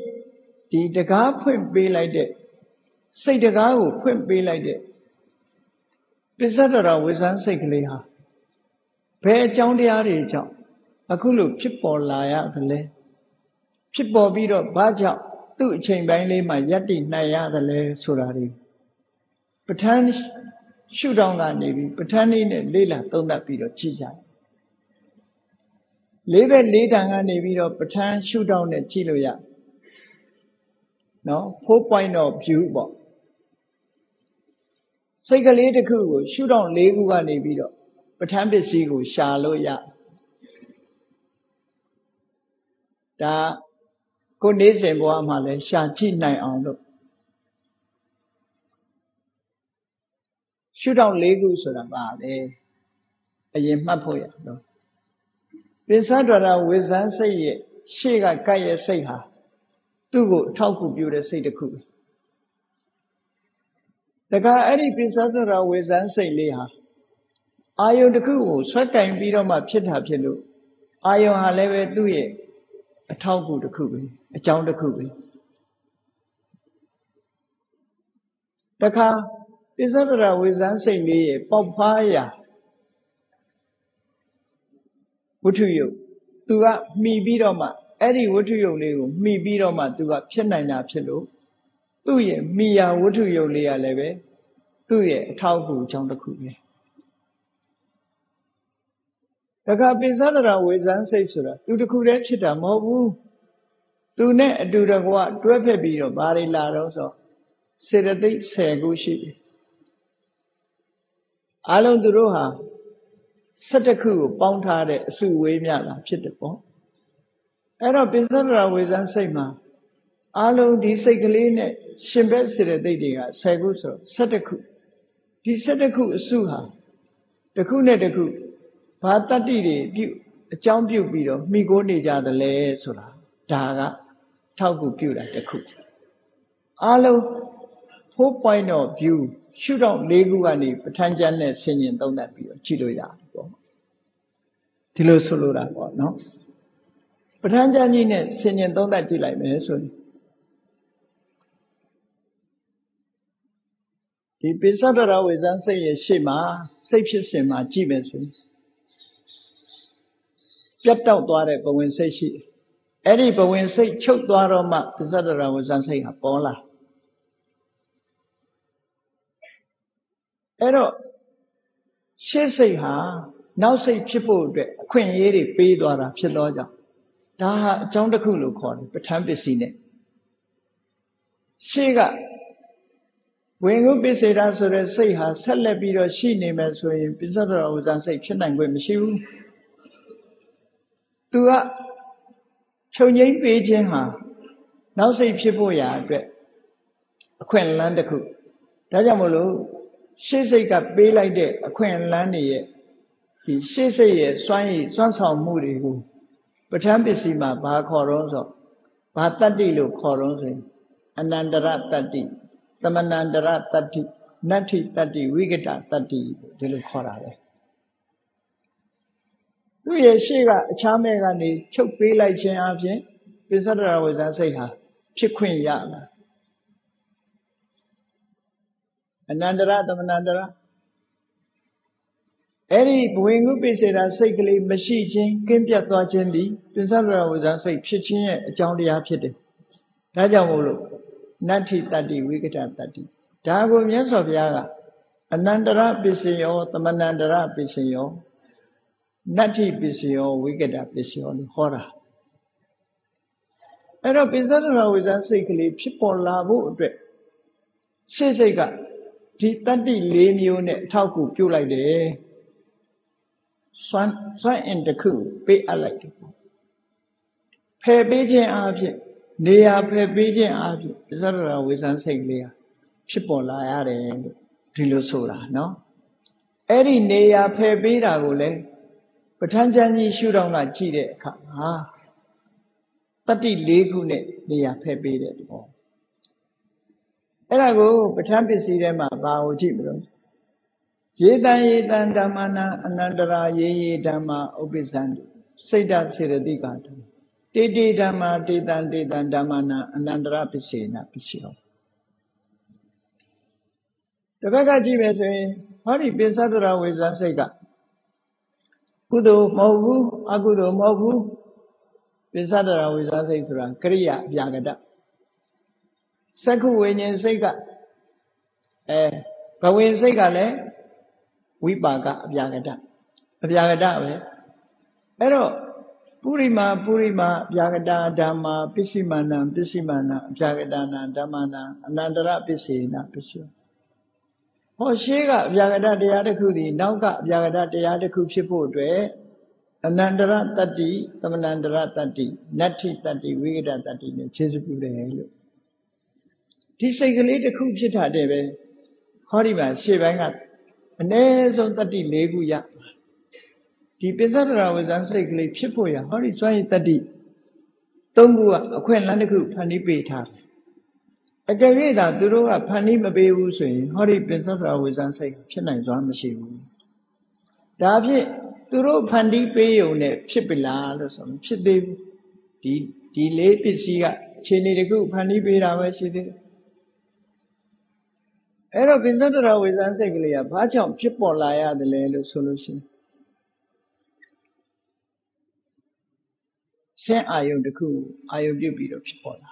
A: ဒီတကားဖွင့်ပေးလိုက်တဲ့စိတ်တကားကိုဖွင့်ပေးလိုက်တဲ့ ပစ္စဒရဝိဇန်စိတ်ကလေးဟာဘယ်အကြောင်းတရားတွေကြောင့်အခုလိုဖြစ်ပေါ်လာရသလဲဖြစ်ပေါ်ပြီးတော့ဘာကြောင့်သူ့အချိန်ပိုင်းလေးမှာယက်တိနိုင်ရသလဲဆိုတာတွေပဋ္ဌာန်းရှုထောင့်ကနေပြီးပဋ္ဌာန်းလေးနဲ့လေးလာသုံးသပ်ပြီးတော့ကြည့်ကြတယ်လေးဘက်လေးတန်ကနေပြီးတော့ပဋ္ဌာန်းရှုထောင့်နဲ့ကြည့်လို့ရနော်4 point of view ပေါ့ စိတ်ကလေးတစ်ခုကို ရှုထောင့်၄ခုကနေပြီးတော့ပဋ္ဌာန်းပစ္စည်းကိုရှာလို့ရဒါကိုနေစဉ်ဘဝမှာလည်းရှာကြည့်နိုင်အောင်လို့ရှုထောင့်၄ခုဆိုတာပါလေအရင်မှတ်ဖို့ရတော့ပိဿဒရဝိဇန်စိတ်ရဲ့ရှေ့ကကပ်ရဲ့စိတ်ဟာသူ့ကိုအထောက်အကူပြုတဲ့စိတ်တစ်ခုပဲ တခါအဲ့ဒီပိဿဒရဝိဇန်စိတ်လေးဟာအာယုန်တစ်ခုကိုဆွဲကင်ပြီးတော့မှဖြစ်တာဖြစ်လို့အာယုန်ဟာလည်းပဲသူ့ရဲ့အထောက်အကူတစ်ခုပဲအကြောင်းတစ်ခုပဲတခါပိဿဒရဝိဇန်စိတ်လေးရဲ့ပေါက်ဖားရာဝတ္ထုယုတ်သူကမှီပြီးတော့မှအဲ့ဒီဝတ္ထုယုတ်လေးကိုမှီပြီးတော့မှသူကဖြစ်နိုင်တာဖြစ်လို့ သူ့ရဲ့မိယာဝတ္ထုယုတ်လေးကလည်းပဲသူ့ရဲ့အထောက်အကူအကြောင်းတစ်ခုပဲတခါပိဿဒရဝေဇန်စိတ်ဆိုတာသူတခုတည်းဖြစ်တာမဟုတ်ဘူးသူနဲ့အတူတကွတွဲဖက်ပြီးတော့ဘာတွေလာတော့ဆိုစေတသိက်10ခုရှိတယ်အလုံးသူတို့ဟာ17ခုကိုပေါင်းထားတဲ့အစုဝေးများတာဖြစ်တယ်ပေါ့အဲ့တော့ပိဿဒရဝေဇန်စိတ်မှာ အလုံးဒီစိတ်ကလေးနဲ့ရှင်ဘက်စေတသိက်တွေက10ခုဆို17ခုဒီ17ခုအစုဟာတစ်ခုနဲ့တစ်ခုဘာတတ္တိတွေပြုအကြောင်းပြုပြီးတော့မိကိုနေကြတယ်လေဆိုတာဒါကထောက်ကူပြုတာတစ်ခုအားလုံး4 point of view ရှုထောင့်၄ခုကနေပဋ္ဌာန်းကျမ်းနဲ့ဆင်ញင်သုံးသပ်ပြီးတော့ကြည့်လို့ရတယ်ပေါ့ဒီလိုဆိုလိုတာပေါ့နော်ပဋ္ဌာန်းကျမ်းကြီးနဲ့ဆင်ញင်သုံးသပ်ကြည့်လိုက်မယ်ဆိုရင် ဒီပိဿဒရဝေဇန်စိတ်ရဲ့ရှေ့မှာစိတ်ဖြစ်စဉ်မှာကြည့်မယ်ဆိုရင်ပြတ်တောက်သွားတဲ့ဘဝင်စိတ်ရှိတယ်အဲ့ဒီဘဝင်စိတ်ချုပ်သွားတော့မှပိဿဒရဝေဇန်စိတ်ဟာပေါ်လာအဲ့တော့ရှေ့စိတ်ဟာနောက်စိတ်ဖြစ်ဖို့အတွက်အခွင့်အရေးတွေပေးသွားတာဖြစ်တော့ကြောင့်ဒါဟာအကြောင်းတစ်ခုလို့ခေါ်တယ်ပဋ္ဌာန်းပစ္စည်းနဲ့ရှေ့က ဝင်ခုပစ္စေတာဆိုတဲ့စိတ်ဟာဆက်လက်ပြီးတော့ရှိနေမယ်ဆိုရင်ပိဿဒရဝဇန်စိတ်ဖြစ်နိုင်ခွင့်မရှိဘူးသူကချုပ်ငိမ့်ပေးခြင်းဟာနောက်စိတ်ဖြစ်ဖို့ရာအတွက်အခွင့်အလမ်းတစ်ခုဒါကြောင့်မလို့ရှေ့စိတ်ကပေးလိုက်တဲ့အခွင့်အလမ်းတွေရဲ့ဒီရှေ့စိတ်ရဲ့စွမ်းရည်စွမ်းဆောင်မှုတွေကိုပဋ္ဌာန်းပစ္စည်းမှာဘာခေါ်တော့ဆိုဘာတတ္တိလို့ခေါ်တော့ဆိုရင်အနန္တရတတ္တိ သမဏန္တရတတ္တိနတ္ထိတတ္တိဝိကတတတ္တိဒီလိုခေါ်တာပဲသူ့ရဲ့ရှေ့ကအခြားမဲ့ကနေချုပ်ပေးလိုက်ခြင်းအပြင်ပိဿဒရဝိဇ္ဇာစိတ်ဟာဖြစ်ခွင့်ရလာအနန္တရသမဏန္တရအဲ့ဒီဘဝင်ကုပိစေတာစိတ်ကလေးမရှိခြင်းကင်းပြတ်သွားခြင်းဒီပိဿဒရဝိဇ္ဇာစိတ်ဖြစ်ခြင်းရဲ့အကြောင်းတရားဖြစ်တယ်ဒါကြောင့်မို့လို့ နတ္ထိတတ္တိဝိကတတတ္တိဒါကိုမြတ်စွာဘုရားကအနန္တရပစ္စယောသမဏန္တရပစ္စယောနတ္ထိပစ္စယောဝိကတပစ္စယောလို့ဟောတာအဲ့တော့ပိဿဒရဝိဇ္ဇာစိတ်ကလေးဖြစ်ပေါ်လာဖို့အတွက်ရှေ့စိတ်ကဒီတတ္တိ၄မျိုးနဲ့အထောက်အကူပြုလိုက်တယ်စွမ်းစွမ်းအင်တစ်ခုပေးအပ်လိုက်တယ်ဖယ်ပေးခြင်းအဖြစ် နေရာဖယ်ပေးခြင်းအဖြစ်ပစ္စဒရာဝေဇန်စိတ်လေးဟာဖြစ်ပေါ်လာရတယ်လို့ဒီလိုဆိုတာနော်အဲ့ဒီနေရာဖယ်ပေးတာကိုလည်းပဋ္ဌာန်းကျမ်းကြီးရှုတော့ကကြည့်တဲ့အခါဟာတတ္တိ၄ခုနဲ့နေရာဖယ်ပေးတဲ့ဘောအဲ့ဒါကိုပဋ္ဌာန်းပစ္စည်းထဲမှာဘာကိုကြည့်မလို့ယေတံယေတံဓမ္မနာအနန္တရာယေယေဓမ္မာဥပ္ပဇံစိတ်တစေရတိကဓမ္မ တေတေဓမ္မာတေတံတေတံဓမ္မနာအနန္တရပစ္စေနပစ္စယောတပတ်ကကြည့်မယ်ဆိုရင်ဟောဒီပိသတ္တရဝေဇစိတ်ကကုသိုလ်မဟုတ်ဘူးအကုသိုလ်မဟုတ်ဘူးပိသတ္တရဝေဇစိတ်ဆိုတာကရိယာပြာကတစက္ခုဝိညာဉ်စိတ်ကအဲဘဝင်စိတ်ကလည်းဝိပါကအပြာကတအပြာကတပဲအဲ့တော့ ပုရိမာပုရိမာအပြာကတာဓမ္မာပစ္စည်းမာနံပစ္စည်းမာနံအပြာကတာနာဓမ္မနာအနန္တရပစ္စေနာပစ္စယောဟောရှေးကအပြာကတတရားတစ်ခုဒီနောက်ကအပြာကတတရားတစ်ခုဖြစ်ဖို့အတွက်အနန္တရတတ္တိသမဏန္တရတတ္တိနတ္ထိတတ္တိဝိကတတတ္တိနဲ့ခြေစပြုတယ်လို့ဒီစိတ်ကလေးတစ်ခုဖြစ်တာတဲ့ပဲဟောဒီမှာရှေ့ပိုင်းကအ ਨੇ ဆုံးတတ္တိ၄ခုရ ဒီပိစ္ဆဒရာဝဇန်စိတ်ကလေးဖြစ်ဖို့ရဟောဒီစွမ်းရည်တတ္တိ၃ခုကအခွင့်အလမ်းတစ်ခုဖန်တီးပေးထားတယ်အကယ်၍သာသူတို့ကဖန်တီးမပေးဘူးဆိုရင်ဟောဒီပိစ္ဆဒရာဝဇန်စိတ်ဖြစ်နိုင်စွာမရှိဘူးဒါဖြင့်သူတို့ဖန်တီးပေးုံနဲ့ဖြစ်ပြီလားလို့ဆိုရင်ဖြစ်သေးဘူးဒီဒီလေးပစ္စည်းကအခြေအနေတခုဖန်တီးပေးတာပဲရှိသေးတယ်အဲ့တော့ပိစ္ဆဒရာဝေဇန်စိတ်ကလေးကဘာကြောင့်ဖြစ်ပေါ်လာရတယ်လဲလို့ဆိုလို့ရှိရင် ဆင်းအာယုန်တစ်ခုအာယုန်ပြုတ်ပြီးတော့ဖြစ်ပေါ်လာ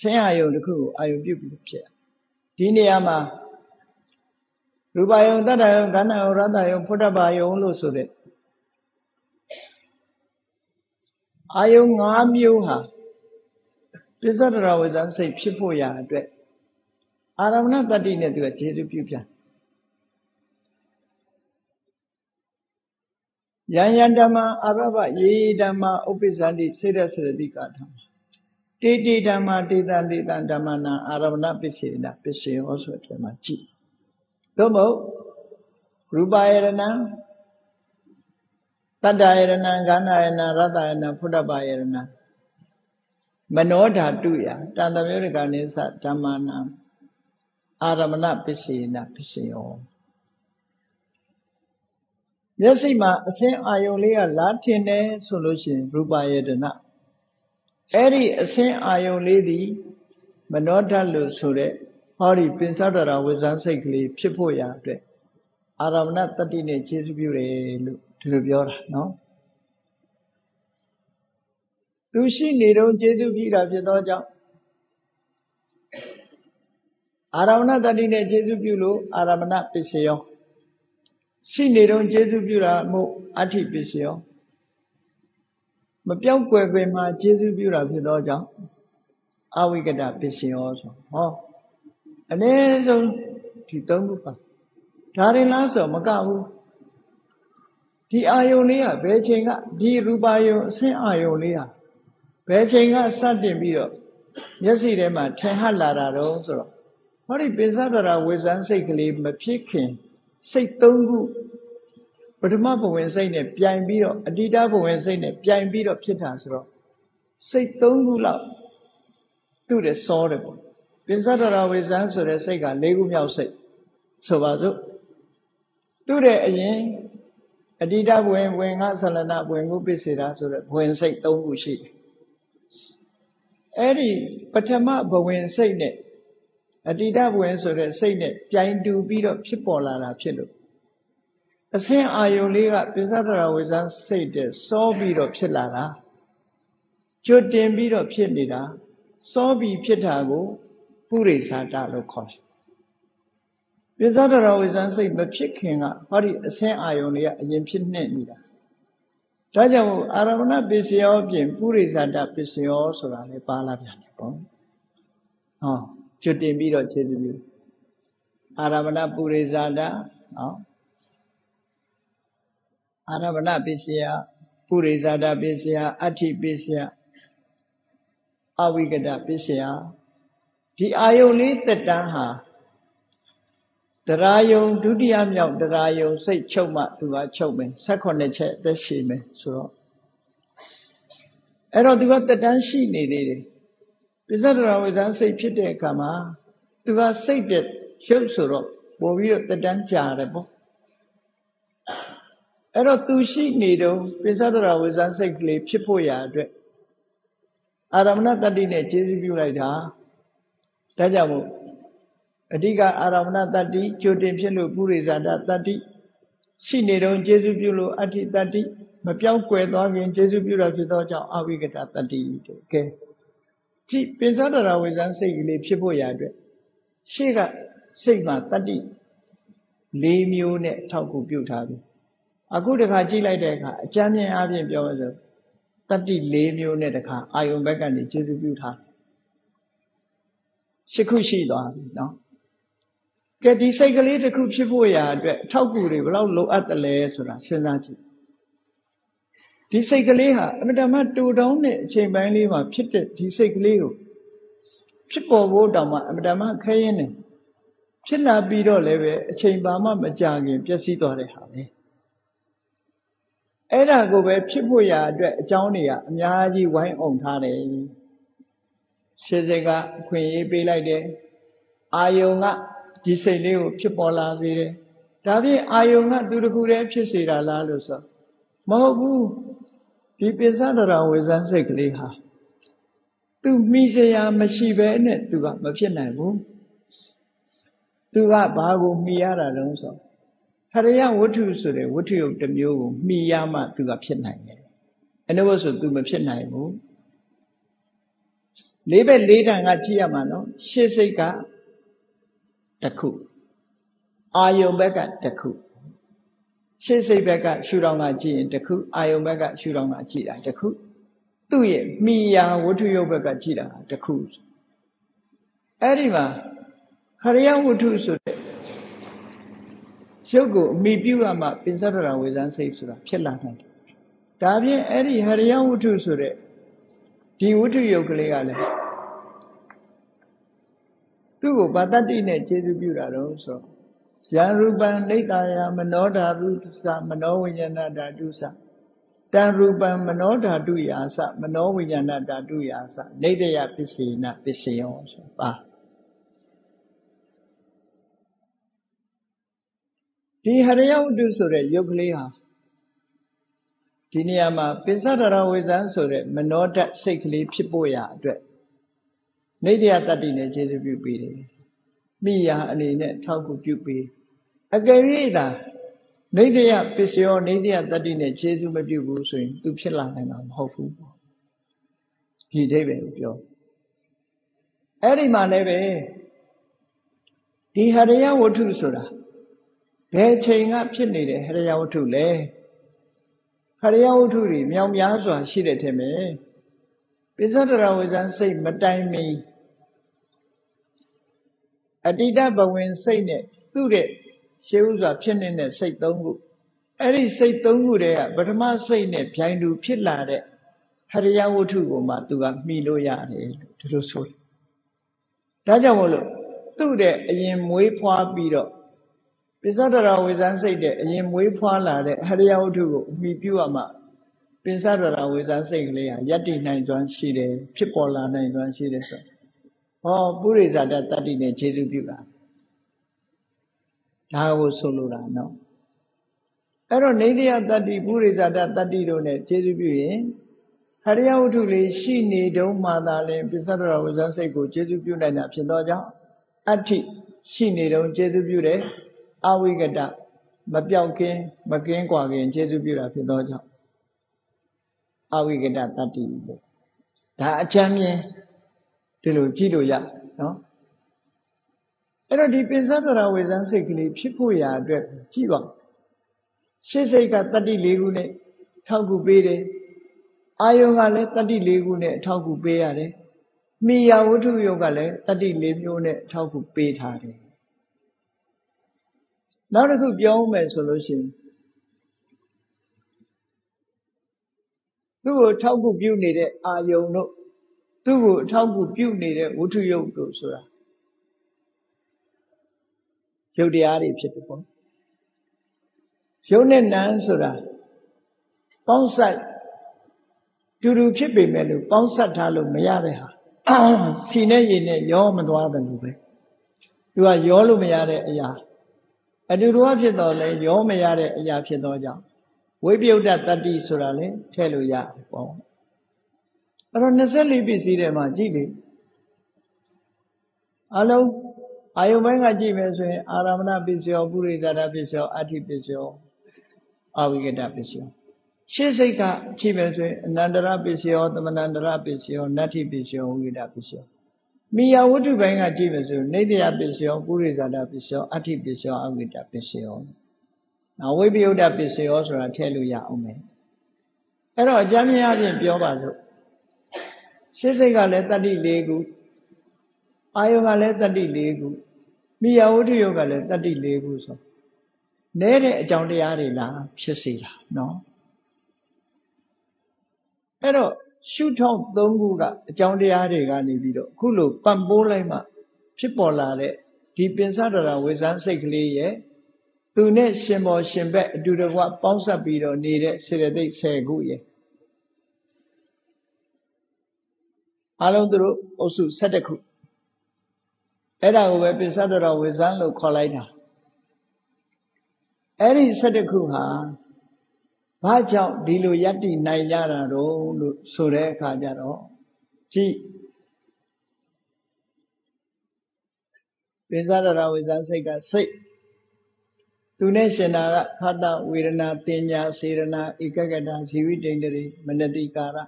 A: ဆင်းအာယုန်တစ်ခုအာယုန်ပြုတ်ပြီးဖြစ်ဒီနေရာမှာရူပယုံတတ္တယုံခန္ဓာယုံရတ္တယုံဖုဒ္ဓဘာယုံလို့ဆိုတဲ့အာယုံ၅မျိုးဟာပစ္စဒရာဝဇန်စိတ်ဖြစ်ဖို့ရာအတွက်အာရမဏတတ္တိနဲ့သူကခြေစုပြုပြန်ယံ ယံဓမ္မအာရဘယေဓမ္မဥပ္ပဇ္ဇန္တိစေရစရတိကဓမ္မတေတေဓမ္မတေတံတေတံဓမ္မနာအာရမဏပစ္စေနပစ္စေဟောဆိုတဲ့မှာကြည့်သို့မဟုတ်ရူပယရဏံတတ္တယရဏံခန္ဓာယရဏရတ္တယရဏဖုဒ္ဓဘာယရဏမနောဓာတုယတန်တမျိုးရကနိသဓမ္မနာအာရမဏပစ္စေနပစ္စေယော မျက်စိမှာအစင်းအာယုံလေးကလားထင်တယ်ဆိုလို့ရှိရင်ရူပယတနာအဲ့ဒီအစင်းအာယုံလေးသည်မနောဓာတ်လို့ဆိုတဲ့ဟောဒီပင်စတရာဝိဇန်စိတ်ကလေးဖြစ်ဖို့ရအတွက်အာရမဏတတိနဲ့ခြေစွပြုတယ်လို့ဒီလိုပြောတာနော်သူရှိနေတော့ခြေစွပြုတာဖြစ်သောကြောင့်အာရမဏတတိနဲ့ခြေစွပြုလို့အာရမဏပစ္စယော ရှိနေတော့ခြေစွပြုတာမို့အဋ္ဌိပစ္စယောမပြောက်ွယ်ပင်မှာခြေစွပြုတာဖြစ်သောကြောင့်အဝိကတပစ္စယောဆိုဟောအနည်းဆုံးဒီသုံးခုပါဒါရင်လားဆိုမကဘူးဒီအာယုန်လေးကဘယ်ချိန်ကဒီရူပါယုန်အဆင်းအာယုန်လေးဟာဘယ်ချိန်ကစတင်ပြီးတော့မျက်စိထဲမှာထင်ဟပ်လာတာတော့ဆိုတော့ဟောဒီပိစဒရာဝေဇန်စိတ်ကလေးမဖြစ်ခင် စိတ်သုံးခုပထမဘဝင်စိတ်နဲ့ပြိုင်ပြီးတော့အတ္တဘဝင်စိတ်နဲ့ပြိုင်ပြီးတော့ဖြစ်တာဆိုတော့စိတ်သုံးခုလောက်သူ့တဲ့စောတယ်ပေါ့ပိစဒရာဝေဇန်ဆိုတဲ့စိတ်က၄ခုမြောက်စိတ်ဆိုပါစို့သူ့တဲ့အရင်အတ္တဘဝင်ဝင်ငါဆလနာဘဝင်ကိုပစ္စေတာဆိုတဲ့ဘဝင်စိတ်၃ခုရှိတယ်အဲ့ဒီပထမဘဝင်စိတ်နဲ့ အတ္တဘဝင်ဆိုတဲ့စိတ်နဲ့ပြိုင်တူပြီးတော့ဖြစ်ပေါ်လာတာဖြစ်လို့အဆင်းအာယုံလေးကပိစဒရာဝေဇန်စိတ်တဲ့စောပြီးတော့ဖြစ်လာတာကျွတ်တင်ပြီးတော့ဖြစ်နေတာစောပြီးဖြစ်တာကိုပုရိသတာလို့ခေါ်တယ်ပိစဒရာဝေဇန်စိတ်မဖြစ်ခင်ကဟောဒီအဆင်းအာယုံလေးကအရင်ဖြစ်နေနေတာဒါကြောင့်အာရမဏပစ္စယောပြင်ပုရိသတာပစ္စယောဆိုတာလည်းပါလာပြန်တယ်ပေါ့ဟော ကျွတ်တင်ပြီးတော့ခြေစုပြုအာရမဏပုရိသတာနော်အာရမဏပစ္စယပုရိသတာပစ္စယအဋ္ဌိပစ္စယအဝိကတပစ္စယဒီအာယုန်လေးတက်တန်းဟာတရားယုံဒုတိယမြောက်တရားယုံစိတ်ချုပ်မှသူကချုပ်မယ်18ချက်အသက်ရှိမယ်ဆိုတော့အဲ့တော့သူကတက်တန်းရှိနေသေးတယ် ပိဿဒရာဝိဇန်စိတ်ဖြစ်တဲ့အခါမှာသူကစိတ်တဲ့ရုပ်ဆိုတော့ပို့ပြီးတော့တက်တန်းကြာတယ်ပေါ့အဲ့တော့သူရှိနေတော့ပိဿဒရာဝိဇန်စိတ်ကလေးဖြစ်ဖို့ရာအတွက်အာရမဏတတ္တိနဲ့ခြေစပြုလိုက်တာဒါကြောင့်မို့အဓိကအာရမဏတတ္တိကြိုတင်ဖြစ်လို့ပုရိသဒတတ္တိရှိနေတော့ခြေစပြုလို့အဋ္ဌိတတ္တိမပြောင်းကွယ်သွားခင်ခြေစပြုတာဖြစ်သောကြောင့်အဝိကတတတ္တိတဲ့ကဲ ကြည့်ပိဿဒရာဝိဇန်စိတ်ကလေးဖြစ်ဖို့ရာအတွက်ရှေ့ကစိတ်မှာတတ္တိ၄မျိုးနဲ့ထောက်ကူပြုထားပြီအခုတခါကြည့်လိုက်တဲ့အခါအကျမ်းမြင်အပြင်ပြောဆိုတတ္တိ၄မျိုးနဲ့တခါအာယုံဘက်ကနေကျေစုပြုထားရှစ်ခုရှိသွားပြီနော်ကဲဒီစိတ်ကလေးတစ်ခုဖြစ်ဖို့ရာအတွက်အထောက်ကူတွေဘယ်လောက်လိုအပ်တယ်လဲဆိုတာစဉ်းစားကြည့် ဒီစိတ်ကလေးဟာအမတမတူတောင်းတဲ့အချိန်ပိုင်းလေးမှာဖြစ်တဲ့ဒီစိတ်ကလေးကိုဖြစ်ပေါ်ဖို့တောင်မှအမတမခဲရင်နေဖြစ်လာပြီးတော့လည်းပဲအချိန်ပါမှမကြာခင်ပျက်စီးသွားတဲ့ဟာပဲအဲ့ဒါကိုပဲဖြစ်ဖို့ရာအတွက်အကြောင်းတွေကအများကြီးဝိုင်းအောင်ထားတယ်ရှင်းစကအခွင့်အရေးပေးလိုက်တယ်အာယုံကဒီစိတ်လေးကိုဖြစ်ပေါ်လာစေတယ်ဒါဖြင့်အာယုံကသူတခုတည်းဖြစ်စေတာလားလို့ဆိုမဟုတ်ဘူး ဒီပိဿဒရာဝေဇန်စိတ်ကလေးဟာသူမိစရာမရှိဘဲနဲ့သူကမဖြစ်နိုင်ဘူးသူကဘာကိုမိရတာတုံးဆိုဟရိယဝတ္ထုဆိုတဲ့ဝတ္ထုယုတ်တစ်မျိုးကိုမှီရမှသူကဖြစ်နိုင်တယ်အနုဘဆိုသူမဖြစ်နိုင်ဘူးလေးဘက်လေးတန်ကကြည့်ရမှာနော်ရှေ့စိတ်ကတစ်ခုအာယုံဘက်ကတစ်ခု ရှေ့စိတ်ဘက်ကရှုထောင့်ကကြည့်ရင်တစ်ခုအာယုံဘက်ကရှုထောင့်ကကြည့်တာတစ်ခုသူ့ရဲ့မိယာဝတ္ထုယုတ်ဘက်ကကြည့်တာတစ်ခုအဲ့ဒီမှာဟရိယဝတ္ထုဆိုတဲ့ရုပ်ကိုအမိပြုရမှပင်စရဏဝေဇန်စိတ်ဆိုတာဖြစ်လာနိုင်တယ်။ဒါဖြင့်အဲ့ဒီဟရိယဝတ္ထုဆိုတဲ့ဒီဝတ္ထုယုတ်ကလေးကလည်းသူ့ကိုဗတ္တိနဲ့ခြေစုပြုတာတော့ဆို ယံရူပံဒိဋ္ဌာယမနောဓာတုသမနောဝိညာဏဓာတုသတံရူပံမနောဓာတုယာသမနောဝိညာဏဓာတုယာသနေတယပစ္စေနပစ္စယောဆိုပါဒီဟရိယဝတ္ထုဆိုတဲ့ယုတ်ကလေးဟာဒီနေရာမှာပိဿဒရဝေဇံဆိုတဲ့မနောတစိတ်ကလေးဖြစ်ဖို့ရအတွက်နေတယတတ္တိနဲ့ခြေစွပြုပေးတယ် မိယာအနေနဲ့ထောက်ကူပြုပေးအကယ်၍သာနေတယပစ္စယောနေတယတတ္တိနဲ့ခြေစွမပြုဘူးဆိုရင်သူဖြစ်လာနိုင်မှာမဟုတ်ဘူးဒီအိဗယ်ကိုပြောအဲ့ဒီမှာလည်းပဲဒီဟရိယဝတ္ထုဆိုတာဘယ်ချိန်ကဖြစ်နေတဲ့ဟရိယဝတ္ထုလဲဟရိယဝတ္ထုတွေမြောင်များစွာရှိတဲ့ထင်မယ်ပိဿဒရဝဇံစိတ်မတိုင်မီ အတိတဘဝင်စိတ်နဲ့သူ့တဲ့ရှေးဥစွာဖြစ်နေတဲ့စိတ်သုံးခုအဲ့ဒီစိတ်သုံးခုတည်းကပထမစိတ်နဲ့ဗျိုင်တူဖြစ်လာတဲ့ဟရိယဝတ္ထုကိုမှသူကမှီလို့ရတယ်ဒီလိုဆိုတယ်ဒါကြောင့်မို့လို့သူ့တဲ့အရင်မွေးဖွားပြီးတော့ပိဿဒရာဝေဇန်စိတ်တဲ့အရင်မွေးဖွားလာတဲ့ဟရိယဝတ္ထုကိုအမိပြုရမှပိဿဒရာဝေဇန်စိတ်ကလေးဟာယက်တိနိုင်စွမ်းရှိတယ်ဖြစ်ပေါ်လာနိုင်စွမ်းရှိတယ်ဆို ဟောပုရိသတတ္တိနဲ့ခြေစုပြုတာဒါကိုဆိုလိုတာနော်အဲ့တော့နေတိယတတ္တိပုရိသတတ္တိတို့နဲ့ခြေစုပြုရင်ဟရိယဝတ္ထုလေးရှိနေတုံးမှသာလင်ပစ္စတရဝဇ္ဇစိတ်ကိုခြေစုပြုနိုင်တာဖြစ်သောကြောင့်အဋ္ဌိရှိနေတုံးခြေစုပြုတယ်အဝိကတမပြောက်ခင်မကင်းကွာခင်ခြေစုပြုတာဖြစ်သောကြောင့်အဝိကတတတ္တိပေါ့ဒါအချမ်းမြင် ဒီလိုကြည့်လို့ရနော်အဲ့တော့ဒီပိဿဒရာဝေဇန်စိတ်ကလေးဖြစ်ဖို့ရာအတွက်ကြည့်ပါရှေ့စိတ်ကတတ္တိ၄ခုနဲ့ထောက်ကူပေးတယ်အာယုံကလည်းတတ္တိ၄ခုနဲ့ထောက်ကူပေးရတယ်မိယာဝတ္ထုယုတ်ကလည်းတတ္တိ၄မျိုးနဲ့ထောက်ကူပေးထားတယ်နောက်တစ်ခုပြောဦးမယ်ဆိုလို့ရှိရင်သူ့ကိုထောက်ကူပြုနေတဲ့အာယုံတို့ သူ့ကိုအထောက်ကူပြုနေတဲ့ဝိထုယုတ်တို့ဆိုတာရုပ်တရားတွေဖြစ်တယ်ပေါ့ရုပ်နဲ့နာမ်ဆိုတာပေါင်းဆက်တူတူဖြစ်ပေမဲ့လို့ပေါင်းဆက်ထားလို့မရတဲ့ဟာစီနဲ့ရည်နဲ့ရောမသွားတယ်လို့ပဲသူကရောလို့မရတဲ့အရာအတူတူဖြစ်တော်လဲရောမရတဲ့အရာဖြစ်သောကြောင့်ဝိပယုတ်တတတ္တိဆိုတာလေထည့်လို့ရတယ်ပေါ့ အဲ့တော့24ပစ္စည်းထဲမှာကြည့်လေအလုံးအာယုပိုင်းကကြည့်မယ်ဆိုရင် အာရမဏပစ္စယောပုရိသတာပစ္စယောအဋ္ဌိပစ္စယောအဝိကတပစ္စယောရှေ့စိတ်ကကြည့်မယ်ဆိုရင်အနန္တရပစ္စယောသမဏန္တရပစ္စယောနတ္ထိပစ္စယောဝိကတပစ္စယောမိယာဝတ္ထုပိုင်းကကြည့်မယ်ဆိုရင်နေတယပစ္စယောပုရိသတာပစ္စယောအဋ္ဌိပစ္စယောအဝိကတပစ္စယောအဝိပယုဒ္ဓပစ္စယောဆိုတာထည့်လို့ရအောင်မယ်အဲ့တော့အကြမ်းမြင်အပြင်ပြောပါလို့ ရှေ့စိတ်ကလည်းတတ္တိ၄ခုအာယုံကလည်းတတ္တိ၄ခုမိယဝတ္ထုယုတ်ကလည်းတတ္တိ၄ခုဆိုနဲတဲ့အကြောင်းတရားတွေလားဖြစ်စေတာနော်အဲ့တော့ရှုထောင့်၃ခုကအကြောင်းတရားတွေကနေပြီးတော့အခုလိုပံ့ပိုးလိုက်မှ ဖြစ်ပေါ်လာတဲ့ဒီပင်စဒရာဝေဇန်းစိတ်ကလေးရဲ့သူနဲ့ရှင်မောရှင်ဘက်အတူတကွပေါင်းဆက်ပြီးတော့နေတဲ့စေတသိက်10ခုရဲ့ အလုံးသူတို့အုပ်စု17ခုအဲ့ဒါကိုပဲပိဿဒရဝေဇန်လို့ခေါ်လိုက်တာအဲ့ဒီ17ခုဟာဘာကြောင့်ဒီလိုယက်တိနိုင်ကြတာတော့လို့ဆိုတဲ့အခါကျတော့ကြည့်ပိဿဒရဝေဇန်စိတ်ကစိတ်သူနဲ့ရှင်နာကဖတ်တဝေဒနာတင်ညာစေရနာဧကဂတဇီဝိတိန်တရိမနတိကာရ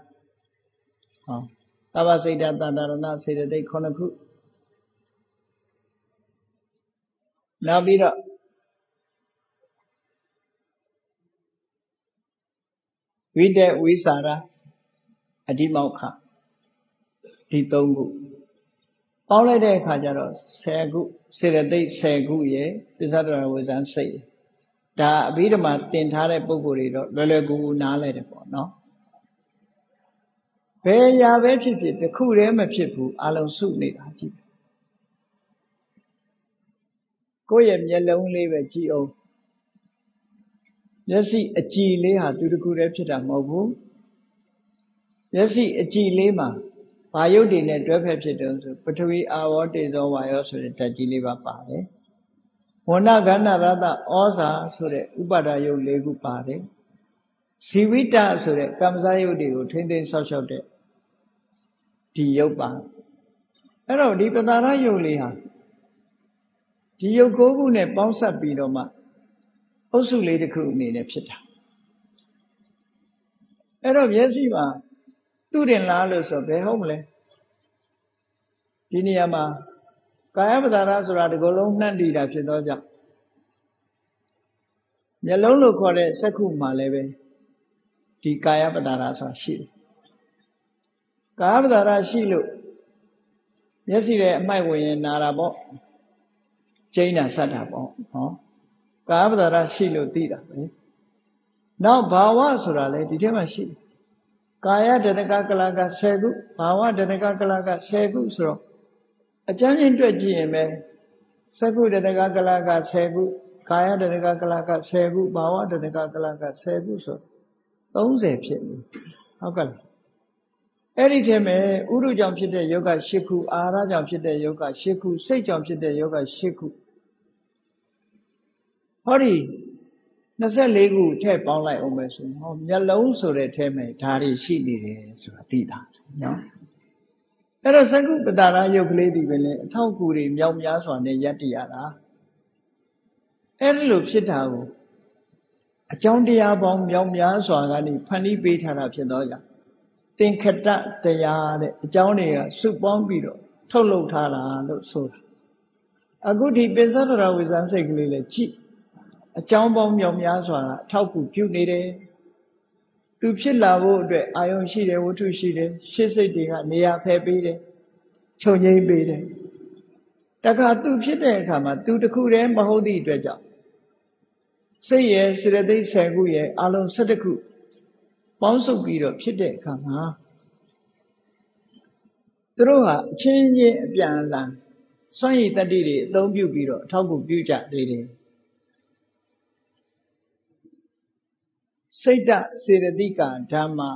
A: ဟော တပ္ပစိတ်တတန္တရဏစေတသိက်ခုနှစ်ခုနောက်ပြီးတော့ဝိတေဝိสารအဓိမောက္ခဒီ၃ခုပေါင်းလိုက်တဲ့အခါကျတော့10ခုစေရသိက်10ခုရဲ့ပစ္စဒရဝဇန်စိတ်ဒါအဘိဓမ္မာသင်ထားတဲ့ပုံကိုယ်တွေတော့လွယ်လွယ်ကူကူနားလဲတယ်ပေါ့နော် ဘယ်ရာပဲဖြစ်ဖြစ်တခုတည်းမဖြစ်ဘူးအလုံးစုနေတာကြည့်ကိုယ့်ရဲ့မျက်လုံးလေးပဲကြည့်အောင်မျက်စိအကြည်လေးဟာသူတခုတည်းဖြစ်တာမဟုတ်ဘူးမျက်စိအကြည်လေးမှာဘာယုတ်တွေနဲ့တွဲဖက်ဖြစ်တယ်ဆိုပထဝီအာဝတေဇောဝါယောဆိုတဲ့ဓာတ်ကြီးလေးပါပါတယ်ဝဏကန္နရတဩဇာဆိုတဲ့ဥပါဒယုတ်၄ခုပါတယ်ဇီဝိတဆိုတဲ့ကမ္မဇယုတ်တွေကိုထိမ့်သိမ်းဆောက်ရှောက်တဲ့ ဒီယုတ်ပါအဲ့တော့ဒီပတာရယုတ်လေးဟာဒီယုတ်၉ခုနဲ့ပေါင်းစပ်ပြီးတော့မှအုပ်စုလေးတစ်ခုအနေနဲ့ဖြစ်တာအဲ့တော့မျက်စိမှာသူ့တင်လားလို့ဆိုဘယ်ဟုတ်မလဲဒီနေရာမှာကာယပဒါရဆိုတာဒီကုလုံးနှံ့တည်တာဖြစ်သောကြောင့်မျက်လုံးလို့ခေါ်တဲ့စက္ခုမှာလည်းပဲဒီကာယပဒါရဆိုတာရှိတယ် ကာယပဒါရရှိလို့မျက်စိရဲ့အမိုက်ဝင်ရင်နာတာပေါ့ကျိန်းတာဆက်တာပေါ့ဟောကာယပဒါရရှိလို့သိတာပဲနောက်ဘာဝဆိုတာလည်းဒီထဲမှာရှိတယ်ကာယတဏကကလက10ခုဘာဝတဏကကလက10ခုဆိုတော့အကျဉ်းချင်းတွက်ကြည့်ရင်ပဲသက္ကုတဏကကလက10ခုကာယတဏကကလက10ခုဘာဝတဏကကလက10ခုဆို30ဖြစ်ပြီဟုတ်ကဲ့ အဲ့ဒီထဲမှာဥရုကြောင့်ဖြစ်တဲ့ယောဂ10ခုအာဟာရကြောင့်ဖြစ်တဲ့ယောဂ10ခုစိတ်ကြောင့်ဖြစ်တဲ့ယောဂ10ခုဟောဒီ24ခုထည့်ပေါင်းလိုက်အောင်မယ်ဆိုရင်ဟောမျက်လုံးဆိုတဲ့ထဲမှာဓာရီရှိနေတယ်ဆိုတာသိတာနော်အဲ့တော့သကုပတာရယုတ်ကလေးဒီပဲလေအထောက်ကူတွေမြောက်များစွာနဲ့ရပ်တည်ရတာအဲ့ဒီလိုဖြစ်တာကိုအကြောင်းတရားပေါင်းမြောက်များစွာကနေဖန်တီးပေးထားတာဖြစ်တော့ကြောင့် သင်္ခတတရားတဲ့အကြောင်းတွေကစုပေါင်းပြီးတော့ထုတ်လုပ်ထားတာလို့ဆိုတာအခုဒီပိဿဒရဝိဇ္ဇန်စိတ်ကလေးလည်းကြည့်အကြောင်းပေါင်းမြောက်များစွာအထောက်ကူပြုနေတယ်သူဖြစ်လာဖို့အတွက်အာယုံရှိတယ်ဝတ္ထုရှိတယ်ရှေ့စိတ်တွေကနေရာဖယ်ပေးတယ်ခြုံငိမ့်ပေးတယ်တခါသူဖြစ်တဲ့အခါမှာသူတခုတည်းမဟုတ်သည့်အတွက်ကြောင့်စိတ်ရဲ့စေတသိက်10ခုရဲ့အလုံး17ခု ပေါင်းစုပ်ပြီးတော့ဖြစ်တဲ့အခါမှာသူတို့ဟာအချင်းချင်းအပြန်အလှန်စွန့်ရည်တတ္တိတွေအသုံးပြုပြီးတော့အထောက်အကူပြုကြသေးတယ်စိတ်တစေရတိကဓမ္မာ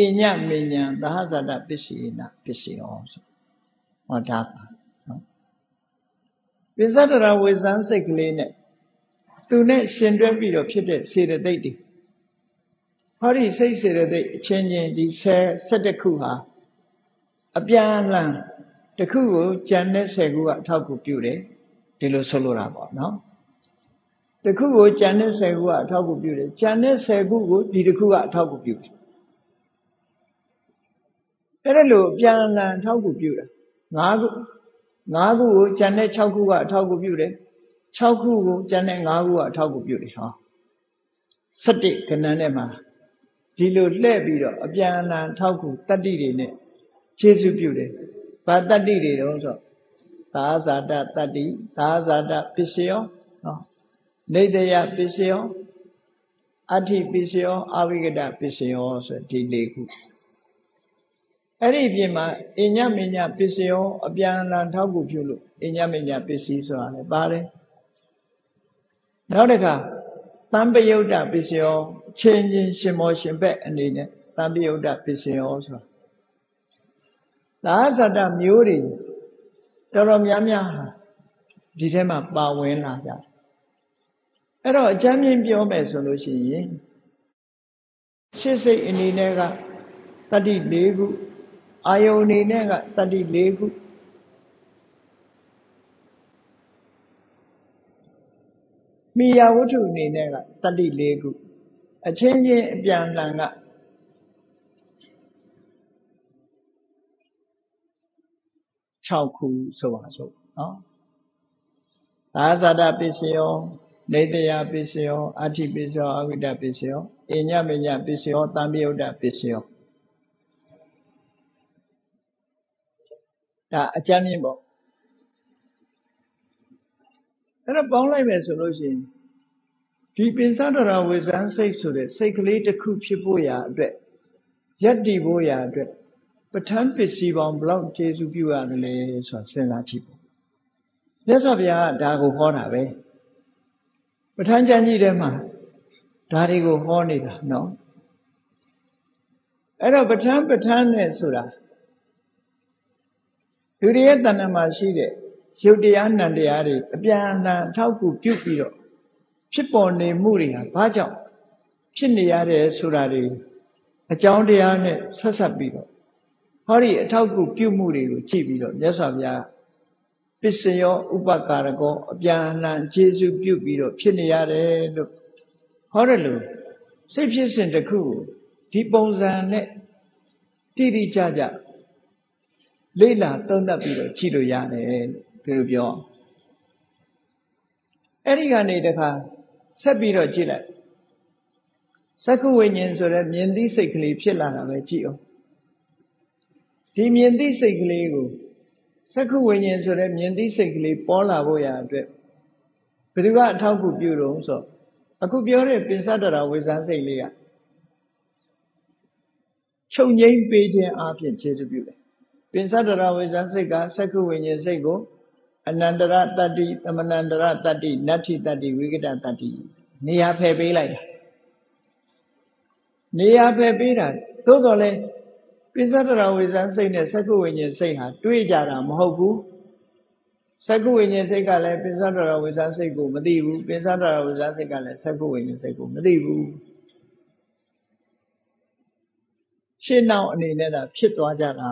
A: အညမေညာသဟဇာတပစ္စေနပစ္စေယောဆိုဟောဒါပါနော်ပိဿဒရာဝေဇန်စိတ်ကလေးနဲ့သူနဲ့ရှင်တွဲပြီးတော့ဖြစ်တဲ့စေတသိက်တွေ ဟောဒီစိတ်စေတသိက်အချင်းချင်းဒီ10 17ခုဟာအပြန်အလှန်တစ်ခုကိုကြံတဲ့10ခုကအထောက်ကူပြုတယ်ဒီလိုဆိုလိုတာပေါ့နော်တစ်ခုကိုကြံတဲ့10ခုကအထောက်ကူပြုတယ်ကြံတဲ့10ခုကိုဒီတစ်ခုကအထောက်ကူပြုတယ်အဲ့ဒါလို့ပြန်အလှန်အထောက်ကူပြုတာ၅ခု၅ခုကိုကြံတဲ့6ခုကအထောက်ကူပြုတယ်6ခုကိုကြံတဲ့5ခုကအထောက်ကူပြုတယ်ဟော17ခဏနဲ့မှာ ဒီလိုလှည့်ပြီးတော့အပြန်အလှန်ထောက်ကူတတ္တိတွေနဲ့ခြေစုပြုတယ်။ဘာတတ္တိတွေတုံးဆိုသာဇာတတတ္တိသာဇာတပစ္စယောနော်နေတယပစ္စယောအဋ္ဌိပစ္စယောအဝိကတပစ္စယောဆိုဒီလေးခုအဲ့ဒီပြင်မှာအညမညပစ္စယောအပြန်အလှန်ထောက်ကူပြုလို့အညမညပစ္စည်းဆိုတာလည်းပါတယ်နောက်တစ်ခါတံပယုတ်တပစ္စယော ချင်းချင်းရှင်မောရှင်ဘက်အနေနဲ့တံပယုတ်တပစ္စယောဆိုတာသာသတ္တမျိုးတွေတော်တော်များများဟာဒီထဲမှာပါဝင်လာကြတယ်အဲ့တော့အချမ်းမြင်ပြောမယ်ဆိုလို့ရှိရင်ရှစ်စိတ်အနေနဲ့ကတတ္တိ၄ခုအာယုန်အနေနဲ့ကတတ္တိ၄ခုမိယာဝတ္ထုအနေနဲ့ကတတ္တိ၄ခု အချင်းချင်းအပြန်အလှန်က6ခုဆိုပါစို့နော်သာဇာတပစ္စယောနေတယပစ္စယောအဋ္ဌိပစ္စယောအဝိဒပစ္စယောအညမညပစ္စယောတံပိယုဒ္ဓပစ္စယောဒါအကြမ်းမြင့်ပေါ့အဲ့တော့ပေါင်းလိုက်မယ်ဆိုလို့ရှိရင် ဒီပင်စတရာဝေဇန်စိတ်ဆိုတဲ့စိတ်ကလေးတစ်ခုဖြစ်ဖို့ရာအတွက်ယက်တည်ဖို့ရာအတွက်ပဋ္ဌာန်းပစ္စည်းပေါင်းဘလောက်ကျေစုပြုရတယ်လဲဆိုတာစဉ်းစားကြည့်ပေါ့မြတ်စွာဘုရားကဒါကိုဟောတာပဲပဋ္ဌာန်းကျမ်းကြီးထဲမှာဒါတွေကိုဟောနေတာနော်အဲ့တော့ပဋ္ဌာန်းပဋ္ဌာန်းနဲ့ဆိုတာလူတွေရဲ့တဏ္ဍာမှာရှိတဲ့ရုပ်တရားနံတရားတွေအပြန်အလှန်အထောက်အကူပြုပြီးတော့ ဖြစ်ပေါ်နေမှုတွေဟာဘာကြောင့်ဖြစ်နေရတယ်ဆိုတာတွေအကြောင်းတရားနဲ့ဆက်ဆက်ပြီးတော့ဟောဒီအထောက်အကူပြုမှုတွေကိုကြည့်ပြီးတော့မြတ်စွာဘုရားပစ္စယောဥပကာရကောအပြန်အလှန်ခြေစုပြုပြီးတော့ဖြစ်နေရတယ်လို့ဟောတယ်လို့စိတ်ဖြစ်စဉ်တစ်ခုကိုဒီပုံစံနဲ့တိတိကျကျလေ့လာသုံးသပ်ပြီးတော့ကြည့်လို့ရတယ်ဒီလိုပြောအဲ့ဒီကနေတခါ ဆက်ပြီးတော့ကြည့်လိုက်သက္ကုဝိညာဉ်ဆိုတဲ့မြင်သိစိတ်ကလေးဖြစ်လာတာပဲကြည့်အောင်ဒီမြင်သိစိတ်ကလေးကိုသက္ကုဝိညာဉ်ဆိုတဲ့မြင်သိစိတ်ကလေးပေါ်လာဖို့ရအတွက်ဘယ်သူကအထောက်အကူပြုတော့ဆိုအခုပြောတဲ့ပင်စတရာဝေဇန်စိတ်လေးကချုပ်ငိမ့်ပေးခြင်းအပြင်ခြေစွပြုတယ်ပင်စတရာဝေဇန်စိတ်ကသက္ကုဝိညာဉ်စိတ်ကို အနန္တရတတ္တိသမဏန္တရတတ္တိနတ္ထိတတ္တိဝိကတတတ္တိနေရာဖယ်ပေးလိုက်တာနေရာဖယ်ပေးတာသို့တော်လဲပိစ္ဆဒရာဝေဇန်စိတ်နဲ့သက္ကုဝိညာဉ်စိတ်ဟာတွေ့ကြတာမဟုတ်ဘူးသက္ကုဝိညာဉ်စိတ်ကလည်းပိစ္ဆဒရာဝေဇန်စိတ်ကိုမသိဘူးပိစ္ဆဒရာဝေဇန်စိတ်ကလည်းသက္ကုဝိညာဉ်စိတ်ကိုမသိဘူးရှင်းနောက်အနေနဲ့သာဖြစ်သွားကြတာ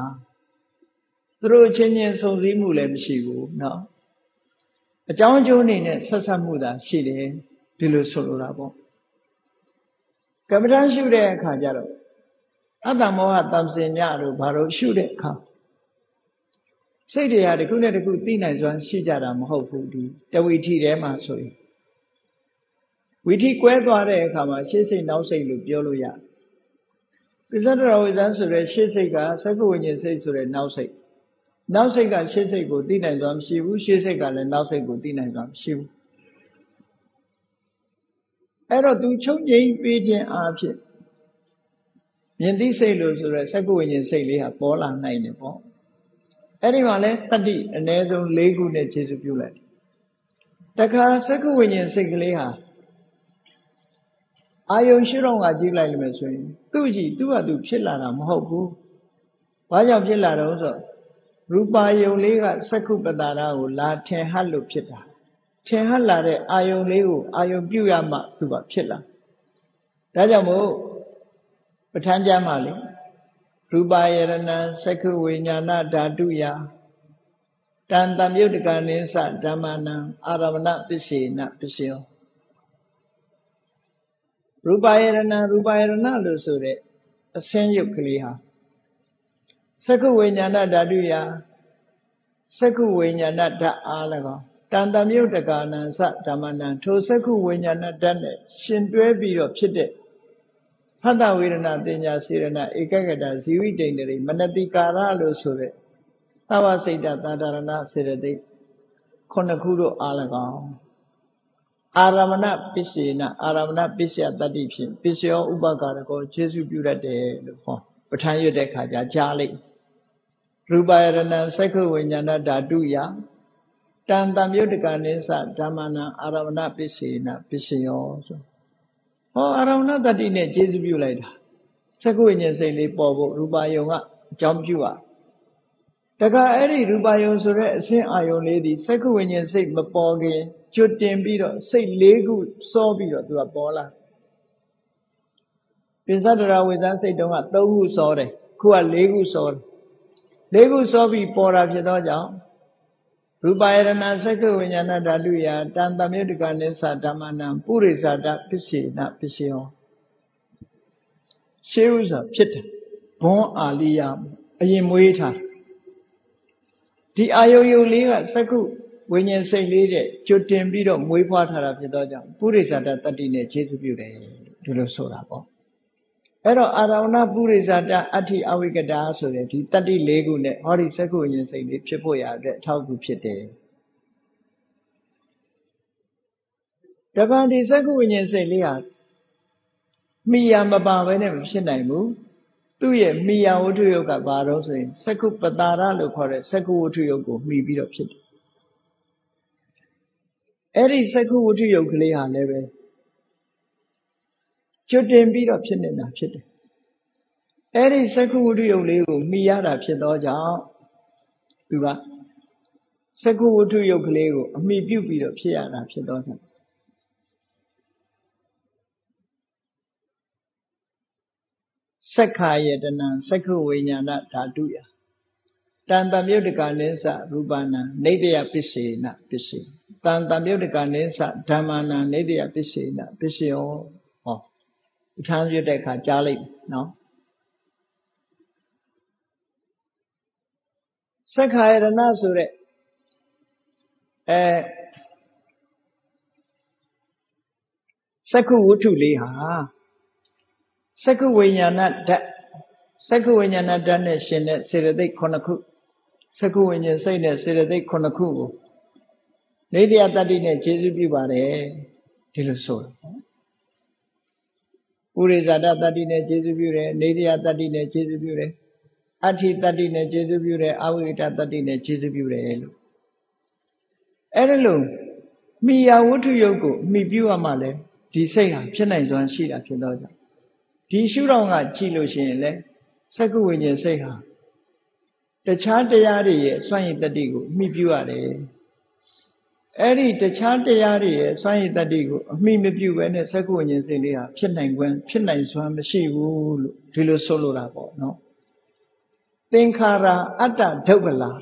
A: သူတို့ချင်းချင်းဆုံစည်းမှုလည်းမရှိဘူးနော်အကြောင်းအကျိုးအနေနဲ့ဆက်ဆက်မှုသာရှိတယ်ဒီလိုဆိုလိုတာပေါ့ကမ္မဋ္ဌာန်းရှုတဲ့အခါကျတော့အတ္တမောဟတံစင်ညတို့ဘာလို့ရှုတဲ့အခါစိတ်တွေဟာတစ်ခုနဲ့တစ်ခုသိနိုင်စွမ်းရှိကြတာမဟုတ်ဘူးဒီတဝိထီထဲမှာဆိုရင်ဝိထီကွဲသွားတဲ့အခါမှာရှေ့စိတ်နောက်စိတ်လို့ပြောလို့ရပိဿတရဝိဇ္ဇန်ဆိုတဲ့ရှေ့စိတ်ကသက္ကဝဉ္ဇဉ်စိတ်ဆိုတဲ့နောက်စိတ် နောက်စိတ်ကရှေ့စိတ်ကိုသိနိုင်စွာမရှိဘူးရှေ့စိတ်ကလည်းနောက်စိတ်ကိုသိနိုင်စွာမရှိဘူးအဲ့တော့သူချုပ်ငိမ့်ပေးခြင်းအဖြစ်မြင်သိစိတ်လို့ဆိုရဲစက္ကဝိညာဉ်စိတ်လေးဟာပေါ်လာနိုင်တယ်ပေါ့အဲ့ဒီမှာလဲတတ္တိအ ਨੇ ဆုံး၄ခုနဲ့ခြေစုပ်ပြုလိုက်တခါစက္ကဝိညာဉ်စိတ်ကလေးဟာအာယုံရှိတော့ကကြည့်လိုက်လိမ့်မယ်ဆိုရင်သူ့ကြည့်သူ့ဟာသူဖြစ်လာတာမဟုတ်ဘူးဘာကြောင့်ဖြစ်လာတော့ဆို ရူပါယုံလေးကစက္ခုပတာရကိုလာထင်ဟပ်လို့ဖြစ်တာထင်ဟပ်လာတဲ့အာယုံလေးကိုအာယုံပြုတ်ရမှသူကဖြစ်လာဒါကြောင့်မို့ပဋ္ဌာန်းကျမ်းမှာလေရူပယရဏံသက္ခဝိညာဏဓာတုယတန်တမြုတ်တကနိသဓမ္မနံအာရမဏပစ္စေနပစ္စယောရူပယရဏရူပယရဏလို့ဆိုတဲ့အစင်းရုပ်ကလေးဟာ သက္ခဝိညာဏဓာတုယသက္ခဝိညာဏဓာတ်အား၎င်းတန်တမြုတ်တကာနံသဓမ္မနံထိုသက္ခဝိညာဏဓာတ်နဲ့ရှင်တွဲပြီးတော့ဖြစ်တဲ့ဖတ်တဝေဒနာတင်ညာစေရဏဧကဂတဇီဝိတိန်တွေမနတိကာရလို့ဆိုတဲ့သဝစိတ်တသာဒရဏစေရတိခုနှစ်ခုတို့အား၎င်းအာရမဏပစ္စေနအာရမဏပစ္စယတတ္တိဖြင့်ပစ္စယောဥပကာရကောခြေစုပြုတတ်တယ်လို့ဟော ပဋ္ဌာန်းရွတ်တဲ့ခါကျကြားလိုက်ရူပယရဏသက္ခဝိညာဏဓာတုယတန်တမြုတ်တကနိသဓမ္မနာအာရမဏပစ္စေနပစ္စယောဆိုဟောအာရမဏတတ္တိနဲ့ခြေစုပြုလိုက်တာသက္ခဝိညာဉ်စိတ်လေးပေါ်ဖို့ရူပယုံကအကြောင်းပြုอ่ะတခါအဲ့ဒီရူပယုံဆိုတဲ့အဆင်းအာယုံလေးဒီသက္ခဝိညာဉ်စိတ်မပေါ်ခင်ကျွတ်တင်ပြီးတော့စိတ်၄ခုစောပြီးတော့သူကပေါ်လာ ပိစတရာဝိဇ္ဇစိတ်တုံးက၃ခုစောတယ်ခုက၄ခုစောတယ်၄ခုစောပြီးပေါ်တာဖြစ်သောကြောင့်ရူပယရဏသက္ကဝိညာဏဓာတုယတန်တမြုတ္တကနိသဓမ္မနံပုရိသတာပစ္စေနပစ္စယောရှေးဥစွာဖြစ်တယ်ဘွန်းအာလိယအရင်မွေးထားဒီအာယုံယုံလေးကသက္ကုဝိညာဉ်စိတ်လေးတဲ့ကျွတ်တင်ပြီးတော့မွေးဖွားထားတာဖြစ်တော့ကြောင့်ပုရိသတာတတ္တိနဲ့ခြေစုပြုတယ်ဒီလိုဆိုတာပေါ့ အဲ့တော့အာရဝဏပုရိသတာအဋ္ဌိအဝိကတာဆိုတဲ့ဒီတတ္တိ၄ခုနဲ့ဟောဒီသက္ကုဝိညာဉ်စိတ်လေးဖြစ်ဖို့ရအတွက်အထောက်အကူဖြစ်တယ်တပန်ဒီသက္ကုဝိညာဉ်စိတ်လေးဟာမိယာမပါဘဲနဲ့မဖြစ်နိုင်ဘူးသူ့ရဲ့မိယာဝတ္ထုယုတ်ကဘာတော့ဆိုရင်သက္ကုပတာရလို့ခေါ်တဲ့သက္ကုဝတ္ထုယုတ်ကိုမိပြီးတော့ဖြစ်တယ်အဲ့ဒီသက္ကုဝတ္ထုယုတ်ကလေးဟာလည်းပဲ ကျွတ်တင်ပြီးတော့ဖြစ်နေတာဖြစ်တယ်အဲ့ဒီသက္ကုဝတ္ထုယုတ်လေးကိုမိရတာဖြစ်သောကြောင့်သူကသက္ကုဝတ္ထုယုတ်ကလေးကိုအမိပြုပြီးတော့ဖြစ်ရတာဖြစ်သောကြောင့်သက္ခာယတနာသက္ခဝိညာဏဓာတုယတန်တမြုတ်တကနိစ္စရူပနာနေတယပစ္စေနပစ္စေတန်တမြုတ်တကနိစ္စဓမ္မနာနေတယပစ္စေနပစ္စယော ဟောအထမ်းရွတ်တဲ့အခါကြားလိုက်နော်သက္ခာယတနာဆိုတဲ့အဲသက္ခုဝတ္ထုလေးဟာစက္ကဝိညာဏဓာတ်စက္ကဝိညာဏဓာတ်နဲ့ရှင်တဲ့စေတသိက်9ခုစက္ကဝိညာဉ်စိတ်နဲ့စေတသိက်9ခုကိုနေတရားတတ္တိနဲ့ခြေစုပြုပါတယ်ဒီလိုဆိုတာ ဥရိဇာတတတ္တိနဲ့ခြေစုပြုတယ်နေတရားတတ္တိနဲ့ခြေစုပြုတယ်အဋ္ဌိတတ္တိနဲ့ခြေစုပြုတယ်အဝိဒတတ္တိနဲ့ခြေစုပြုတယ်လို့အဲ့ဒါလို့မိယာဝတ္ထုယုတ်ကိုမိပြုရမှလဲဒီစိတ်ဟာဖြစ်နိုင်စွမ်းရှိတာဖြစ်တော့ကြောင့်ဒီရှုထောင့်ကကြည့်လို့ရှိရင်လေသက္ကဝိညာဉ်စိတ်ဟာတခြားတရားတွေရဲ့စွန့်ရည်တတ္တိကိုအမိပြုရတယ် အဲ့ဒီတခြားတရားတွေရဲ့စွန့်ရည်တတ္တိကိုအမိမပြုဘဲနဲ့သက္ကဝိညာဉ်စိတ်လေးဟာဖြစ်နိုင်ခွင့်ဖြစ်နိုင်စွမ်းမရှိဘူးလို့ဒီလိုဆိုလိုတာပေါ့နော်သင်္ခါရအတ္တဒုဗ္ဗလာ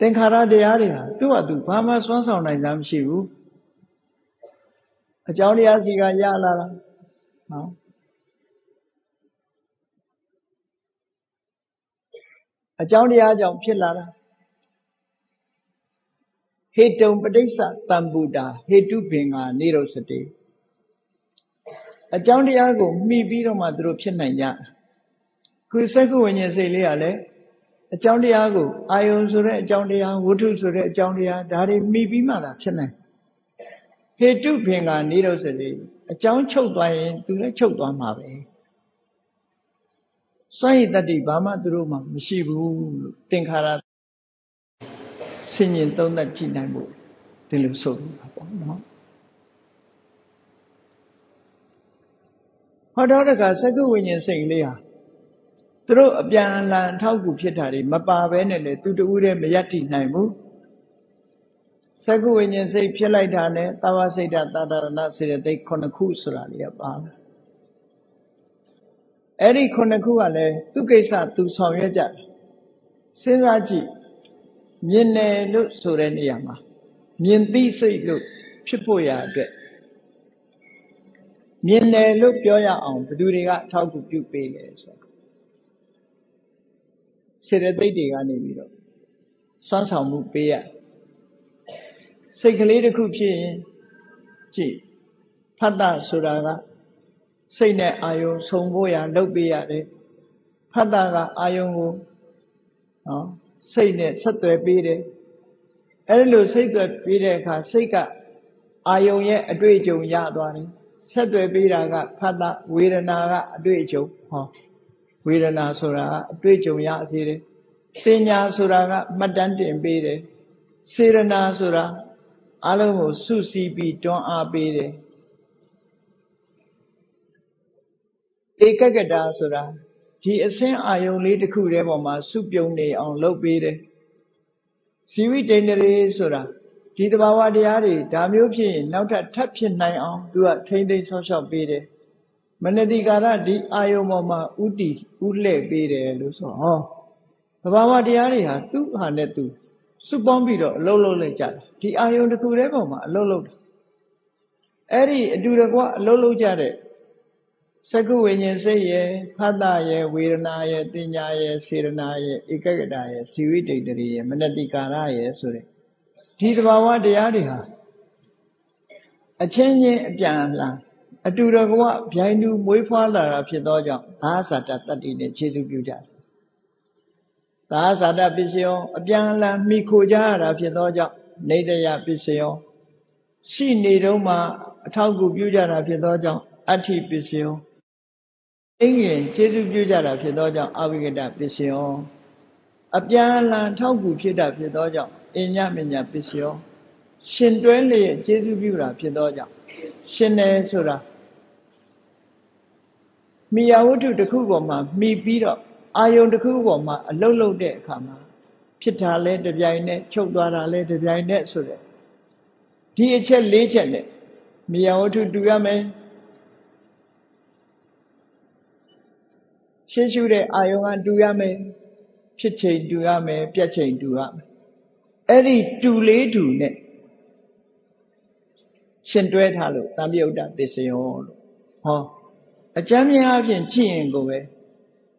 A: သင်္ခါရတရားတွေဟာသူ့ဟာသူဘာမှစွမ်းဆောင်နိုင်တာမရှိဘူးအကြောင်းတရားစီကရလာတာနော်အကြောင်းတရားကြောင့်ဖြစ်လာတာ ဟေတုံပဋိစ္စတံပုတာဟေတုပင်္ဂနေရုစတိအကြောင်းတရားကိုမှီပြီးတော့မှသူတို့ဖြစ်နိုင်ကြခုစက္ကဝိညာဉ်စိတ်လေးကလည်းအကြောင်းတရားကိုအာယုံဆိုတဲ့အကြောင်းတရားဝတ္ထုဆိုတဲ့အကြောင်းတရားဒါတွေမှီပြီးမှသာဖြစ်နိုင်ဟေတုပင်္ဂနေရုစတိအကြောင်းချုပ်သွားရင်သူလည်းချုပ်သွားမှာပဲစွန့်ရည်တတ္တိဘာမှသူတို့မှမရှိဘူးလို့သင်္ခါရ ဆင်ញင်သုံးသပ်ကြည့်နိုင်ဖို့ဒီလိုဆိုတာပေါ့နော်ဟောတော့တကသက္ကဝိညာဉ်စိတ်လေးဟာသူတို့အပြန်အလှန်အထောက်အကူဖြစ်တာတွေမပါဘဲနဲ့လေသူတူးတဲ့မယက်တိနိုင်ဘူးသက္ကဝိညာဉ်စိတ်ဖြစ်လိုက်တာနဲ့တဝစိတ်တသာဒရဏစေတသိက်9ခုဆိုတာလေးကပါလာအဲ့ဒီခုနှစ်ခုကလည်းသူကိစ္စသူဆောင်ရွက်ကြတယ်စဉ်းစားကြည့် မြင်တယ်လို့ဆိုတဲ့နေရာမှာမြင်သိစိတ်လို့ဖြစ်ဖို့ရအတွက်မြင်တယ်လို့ပြောရအောင်ဘယ်သူတွေကထောက်ကူပြုပေးလဲဆိုတော့စေတသိက်တွေကနေပြီးတော့စွမ်းဆောင်မှုပေးရစိတ်ကလေးတစ်ခုဖြစ်ရင်ကြည့်ဖတ်တာဆိုတာကစိတ်နဲ့အာယုံဆုံဖို့ရလုပ်ပေးရတယ်ဖတ်တာကအာယုံကိုနော် စိတ်နဲ့ဆက်သွယ်ပေးတယ်အဲ့လိုစိတ်သွယ်ပေးတဲ့အခါစိတ်ကအာယုံရဲ့အတွေ့အကြုံရသွားတယ်ဆက်သွယ်ပေးတာကဖတ်တာဝေဒနာကအတွေ့အကြုံဟောဝေဒနာဆိုတာကအတွေ့အကြုံရစေတယ်တင်ညာဆိုတာကမှတ်တမ်းတင်ပေးတယ်စေရနာဆိုတာအလုံးကိုစုစည်းပြီးတွန်းအားပေးတယ်ဧကကတာဆိုတာ ဒီအစင်းအာယုံလေးတစ်ခုတည်းပေါ်မှာစုပြုံနေအောင်လုပ်ပေးတယ်ဇီဝိတ္တရေဆိုတာဒီတဘာဝတရားတွေဒါမျိုးဖြစ်ရင်နောက်ထပ်ထပ်ဖြစ်နိုင်အောင်သူကထိမ့်သိမ်းဆောက်ရှောက်ပေးတယ်မနတိကာရဒီအာယုံပေါ်မှာဥတီဥလှဲ့ပေးတယ်လို့ဆိုဟောတဘာဝတရားတွေဟာသူ့ဟာနဲ့သူစုပေါင်းပြီးတော့အလုံးလုံးလိုက်ကြတာဒီအာယုံတစ်ခုတည်းပေါ်မှာအလုံးလုံးတာအဲ့ဒီအတူတကွအလုံးလုံးကြတဲ့ စကုဝိညာဉ်စိတ်ရဲ့ဖတ်တာရဲ့ဝေဒနာရဲ့တင်ညာရဲ့စေရနာရဲ့ဧကဂတရဲ့ဇီဝိတ္တရိရဲ့မနတိကာရရဲ့ဆိုတဲ့ဒီတဘာဝတရားတွေဟာအချင်းချင်းအပြန်အလှန်အတူတကွဗျိုင်းတူမွေးဖွားလာတာဖြစ်သောကြောင့်သာသတတတ္တိနဲ့ခြေစုပြုကြတယ်သာသတပစ္စယောအပြန်အလှန်မိခိုကြရတာဖြစ်သောကြောင့်နေတယပစ္စယောရှိနေတော့မှအထောက်အကူပြုကြတာဖြစ်သောကြောင့်အဋ္ဌိပစ္စယော အင်းရင်ခြေစုပြုကြတာဖြစ်သောကြောင့်အဝိကတပစ္စယောအပြန်အလှန်ထောက်ကူဖြစ်တာဖြစ်သောကြောင့်အညမညာပစ္စယောရှင်တွဲလျက်ခြေစုပြုတာဖြစ်သောကြောင့်ရှင်တယ်ဆိုတာမိယာဝတ္ထုတစ်ခုပေါ်မှာမိပြီးတော့အာယုံတစ်ခုပေါ်မှာအလုတ်လုတ်တဲ့အခါမှာဖြစ်တာလဲတပြိုင်နဲ့ချုပ်သွားတာလဲတပြိုင်နဲ့ဆိုတဲ့ဒီအချက်၄ချက်နဲ့မိယာဝတ္ထုတူရမယ် ရှင်းရှုတဲ့အာယုံကတူရမယ်ဖြစ်ချိန်တူရမယ်ပြက်ချိန်တူရမယ်အဲ့ဒီတူလေးတူနဲ့ရှင်တွဲထားလို့သံယုတ်တပစ္စယောလို့ဟောအကျမ်းများအပြင်ကြည့်ရင်ကိုပဲ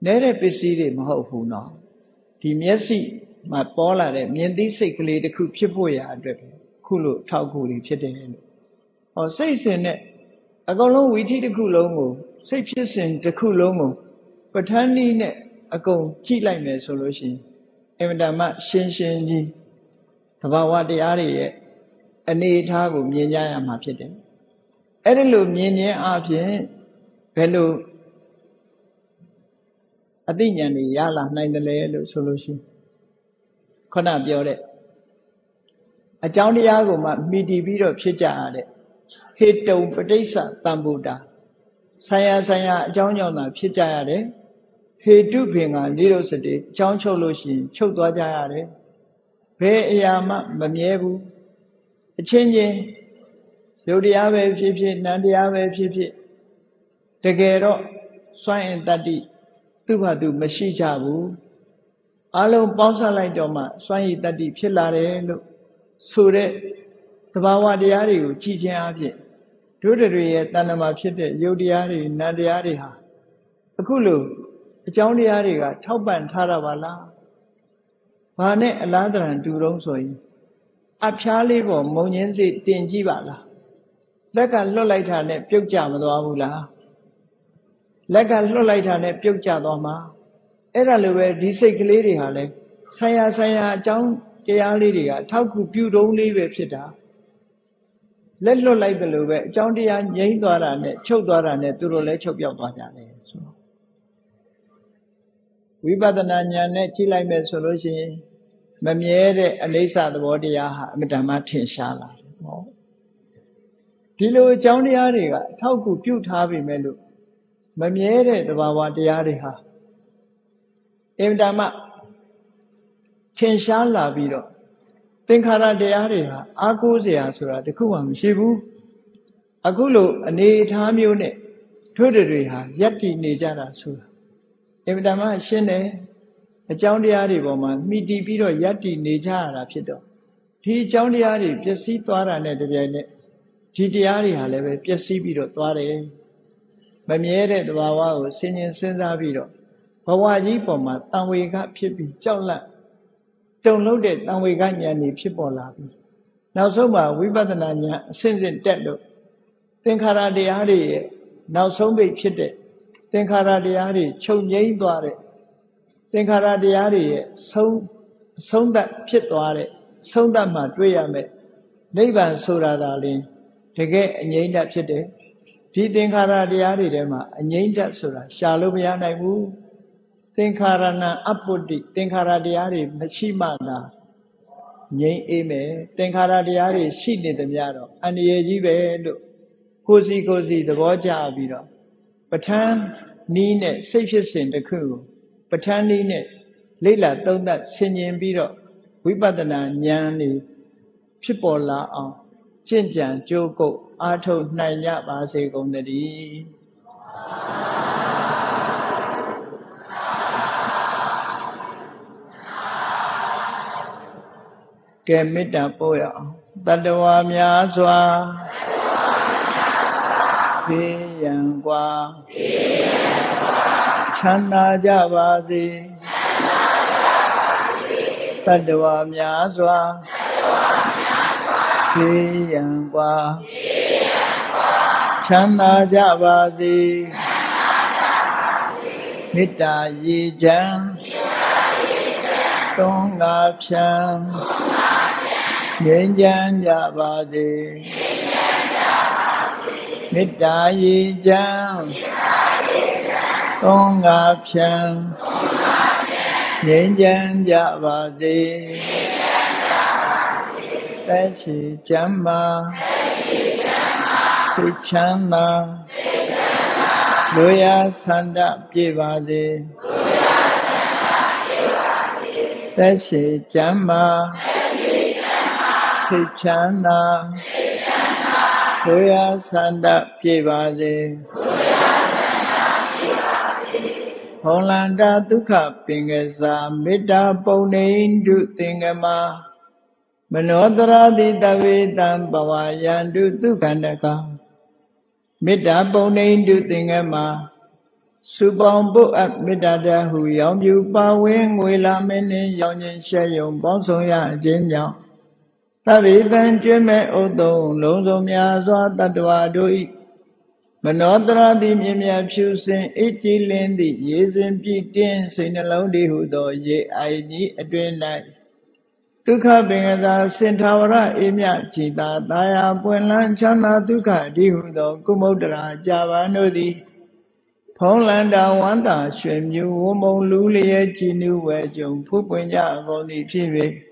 A: နဲတဲ့ပစ္စည်းတွေမဟုတ်ဘူးနော်ဒီမျက်စိမှာပေါ်လာတဲ့မြင်သိစိတ်ကလေးတစ်ခုဖြစ်ဖို့ရာအတွက်ခုလိုထောက်ကူလေးဖြစ်တယ်လို့ဟောစိတ်စဉ်နဲ့အကုန်လုံးဝီထိတစ်ခုလုံးကိုစိတ်ဖြစ်စဉ်တစ်ခုလုံးကို ပဋ္ဌာန်းနည်းနဲ့အကုန်ကြည့်လိုက်မယ်ဆိုလို့ရှိရင်အင်မတန်မှရှင်းရှင်းကြီးသဘာဝတရားတွေရဲ့အနေအထားကိုမြင်ကြရမှာဖြစ်တယ်အဲ့ဒီလိုမြင်ခြင်းအပြင်ဘယ်လိုအသိဉာဏ်တွေရလာနိုင်တယ်လဲလို့ဆိုလို့ရှိရင်ခုနပြောတဲ့အကြောင်းတရားကိုမှမိတည်ပြီးတော့ဖြစ်ကြရတဲ့ဟေတုံပဋိစ္စတံဗုဒ္ဓဆံရဆံရအကြောင်းကြောင့်သာဖြစ်ကြရတယ် ဟေတုပင်ကနိရောစတိအကြောင်းချုပ်လို့ရှိရင်ချုပ်သွားကြရတယ်ဘယ်အရာမှမမြဲဘူးအချင်းချင်းယုတ်တရားပဲဖြစ်ဖြစ်နံတရားပဲဖြစ်ဖြစ်တကယ်တော့စွန့်ရင်တတ္တိသူ့ဘာသူမရှိကြဘူးအလုံးပေါင်းစပ်လိုက်တော့မှစွန့်ရည်တတ္တိဖြစ်လာတယ်လို့ဆိုတဲ့သဘာဝတရားတွေကိုကြည်ခြင်းအဖြစ်တို့တွေရဲ့တဏ္ဍမှာဖြစ်တဲ့ယုတ်တရားတွေနံတရားတွေဟာအခုလို့ အကြောင်းတရားတွေကထောက်ပံ့ထားတာပါလားဘာနဲ့အလားတရံတူတုံးဆိုရင်အဖျားလေးပေါ်မုံငင်းစိတင်ကြည့်ပါလားလက်ကလွတ်လိုက်တာနဲ့ပြုတ်ကြမသွားဘူးလားလက်ကလွတ်လိုက်တာနဲ့ပြုတ်ကျသွားမှာအဲ့ဒါလိုပဲဒီစိတ်ကလေးတွေဟာလဲဆရာဆရာအကြောင်းတရားလေးတွေကထောက်ကူပြုတုံးလေးပဲဖြစ်တာလက်လွတ်လိုက်တယ်လို့ပဲအကြောင်းတရားငြိမ့်သွားတာနဲ့ချုပ်သွားတာနဲ့သူတို့လည်းချုပ်ပြောက်သွားကြတယ်ဆိုတော့ ဝိပဿနာဉာဏ်နဲ့ကြည့်လိုက်မယ်ဆိုလို့ရှိရင်မမြဲတဲ့အနိစ္စသဘောတရားဟာအမြဲတမ်းထင်ရှားလာတယ်ပေါ့ဒီလိုအကြောင်းတရားတွေကအထောက်အကူပြုထားပြီမဲ့လို့မမြဲတဲ့သဘာဝတရားတွေဟာအင်တာမထင်ရှားလာပြီးတော့သင်္ခါရတရားတွေဟာအာကိုးစရာဆိုတာတခုမှမရှိဘူးအခုလိုအနေအထားမျိုးနဲ့ထွတ်တွေဟာယက်တည်နေကြတာဆိုတာ အင်မတန်မှရှင်းတယ်အကြောင်းတရားတွေပေါ်မှာမိတီပြီးတော့ယက်တီနေကြရတာဖြစ်တော့ဒီအကြောင်းတရားတွေပျက်စီးသွားတာနဲ့တပြိုင်နက်ဒီတရားတွေဟာလည်းပဲပျက်စီးပြီးတော့သွားတယ်မမြဲတဲ့သဘာဝကိုဆင်ញင်စဉ်းစားပြီးတော့ဘဝကြီးပေါ်မှာတံဝေကဖြစ်ပြီးကြောက်လန့်တုံလို့တဲ့တံဝေကဉာဏ်တွေဖြစ်ပေါ်လာပြီနောက်ဆုံးမှာဝိပဿနာဉာဏ်အစဉ်စဉ်တက်လို့သင်္ခါရတရားတွေရဲ့နောက်ဆုံးပိတ်ဖြစ်တဲ့ သင်္ခါရတရားတွေချုပ်ငြိမ်းသွားတဲ့သင်္ခါရတရားတွေရဲ့ဆုံးဆုံးသက်ဖြစ်သွားတဲ့ဆုံးသက်မှတွေ့ရမယ်နိဗ္ဗာန်ဆိုတာသာလင်တကယ်အငြိမ့်တတ်ဖြစ်တယ်ဒီသင်္ခါရတရားတွေထဲမှာအငြိမ့်တတ်ဆိုတာရှာလို့မရနိုင်ဘူးသင်္ခါရဏအပ္ပုတ္တိသင်္ခါရတရားတွေမရှိမှသာငြိမ့်အေးမယ်သင်္ခါရတရားတွေရှိနေသမျှတော့အန္တရာယ်ကြီးပဲလို့ကိုစီကိုစီသဘောကျပြီးတော့ ပဋ္ဌာန်းနီးနဲ့စိတ်ဖြစ်စဉ်တစ်ခုကိုပဋ္ဌာန်းနီးနဲ့လိလသုံးသပ်ဆင်ញင်ပြီးတော့ဝိပဿနာဉာဏ်นี่ဖြစ်ပေါ်လာအောင်ကျင့်ကြံကြိုးကုပ်အားထုတ်နိုင်ကြပါစေကုန်သတည်းကဲမေတ္တာပို့ရအောင်တတဝါများစွာဖေး ရန်กว่าချမ်းသာကြပါစေတတဝါများစွာဖေးရန်กว่าချမ်းသာကြပါစေမေတ္တာရေချမ်းသုံးငါဖြံငြိမ်းချမ်းကြပါစေမေ ်း တ္တာရေချမ်းသုံးငါဖြံငြိမ်းချမ်းကြပါစေသက်ရှိချမ်းသာစိတ်ချမ်းသာလူရဆန္ဒပြည့်ပါစေသက်ရှိချမ်းသာစိတ်ချမ်းသာ လူရဆန္ဒပြည့်ပါစေဟောလန္တာဒုက္ခပင်ကစားမေတ္တာပုံနေတုသင်္ကမာမနောတရာတိတဝေတံဘဝယန္တုဒုက္ခန္တကမေတ္တာပုံနေတုသင်္ကမာစုပေါင်းပုအပ်မေတ္တာတဟုရောင်ပြူပါဝင်းငွေလာမင်းနှင့်ရောင်ခြင်းရှဲယုံပေါင်းဆောင်ရခြင်းကြောင့် သဗ္ဗေတံကျွဲ့မဲ့ဥတုံလုံးစုံများစွာတတ္တဝါတို့ဤမနောတရာတိမြင်မြဖြူစင်အိကြည်လင်းသည့်ရေစဉ်ပြည့်တင်းစိတ်နှလုံးတည်ဟုသော ရေအိုင်ကြီးအတွင်၌ဒုက္ခပင်ကသာစင်ထာဝရအေးမြကြည်သာတာယာပွင့်လန်းချမ်းသာဒုက္ခတည်ဟုသော ကုမုဒ္ဒရာကြာပန်တို့သည်ဖုံးလန္တာဝန္တာရွှေမြူဝမုံလူလျက်ကြည်နူးဝဲကြုံဖူးပွင့်ကြကုန်သည်ဖြစ်၍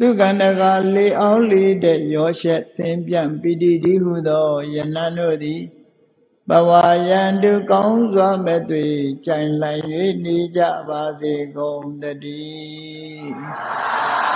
A: သူကန္တကလေအောင်လေတဲ့ရောရှက်သင်ပြန်ပိတိတိဟုသောယနန်တို့သည်ဘဝယံတုကောင်းစွာမဲ့တွေကြိုင်လိုက်၍နေကြပါစေကုန်တည်း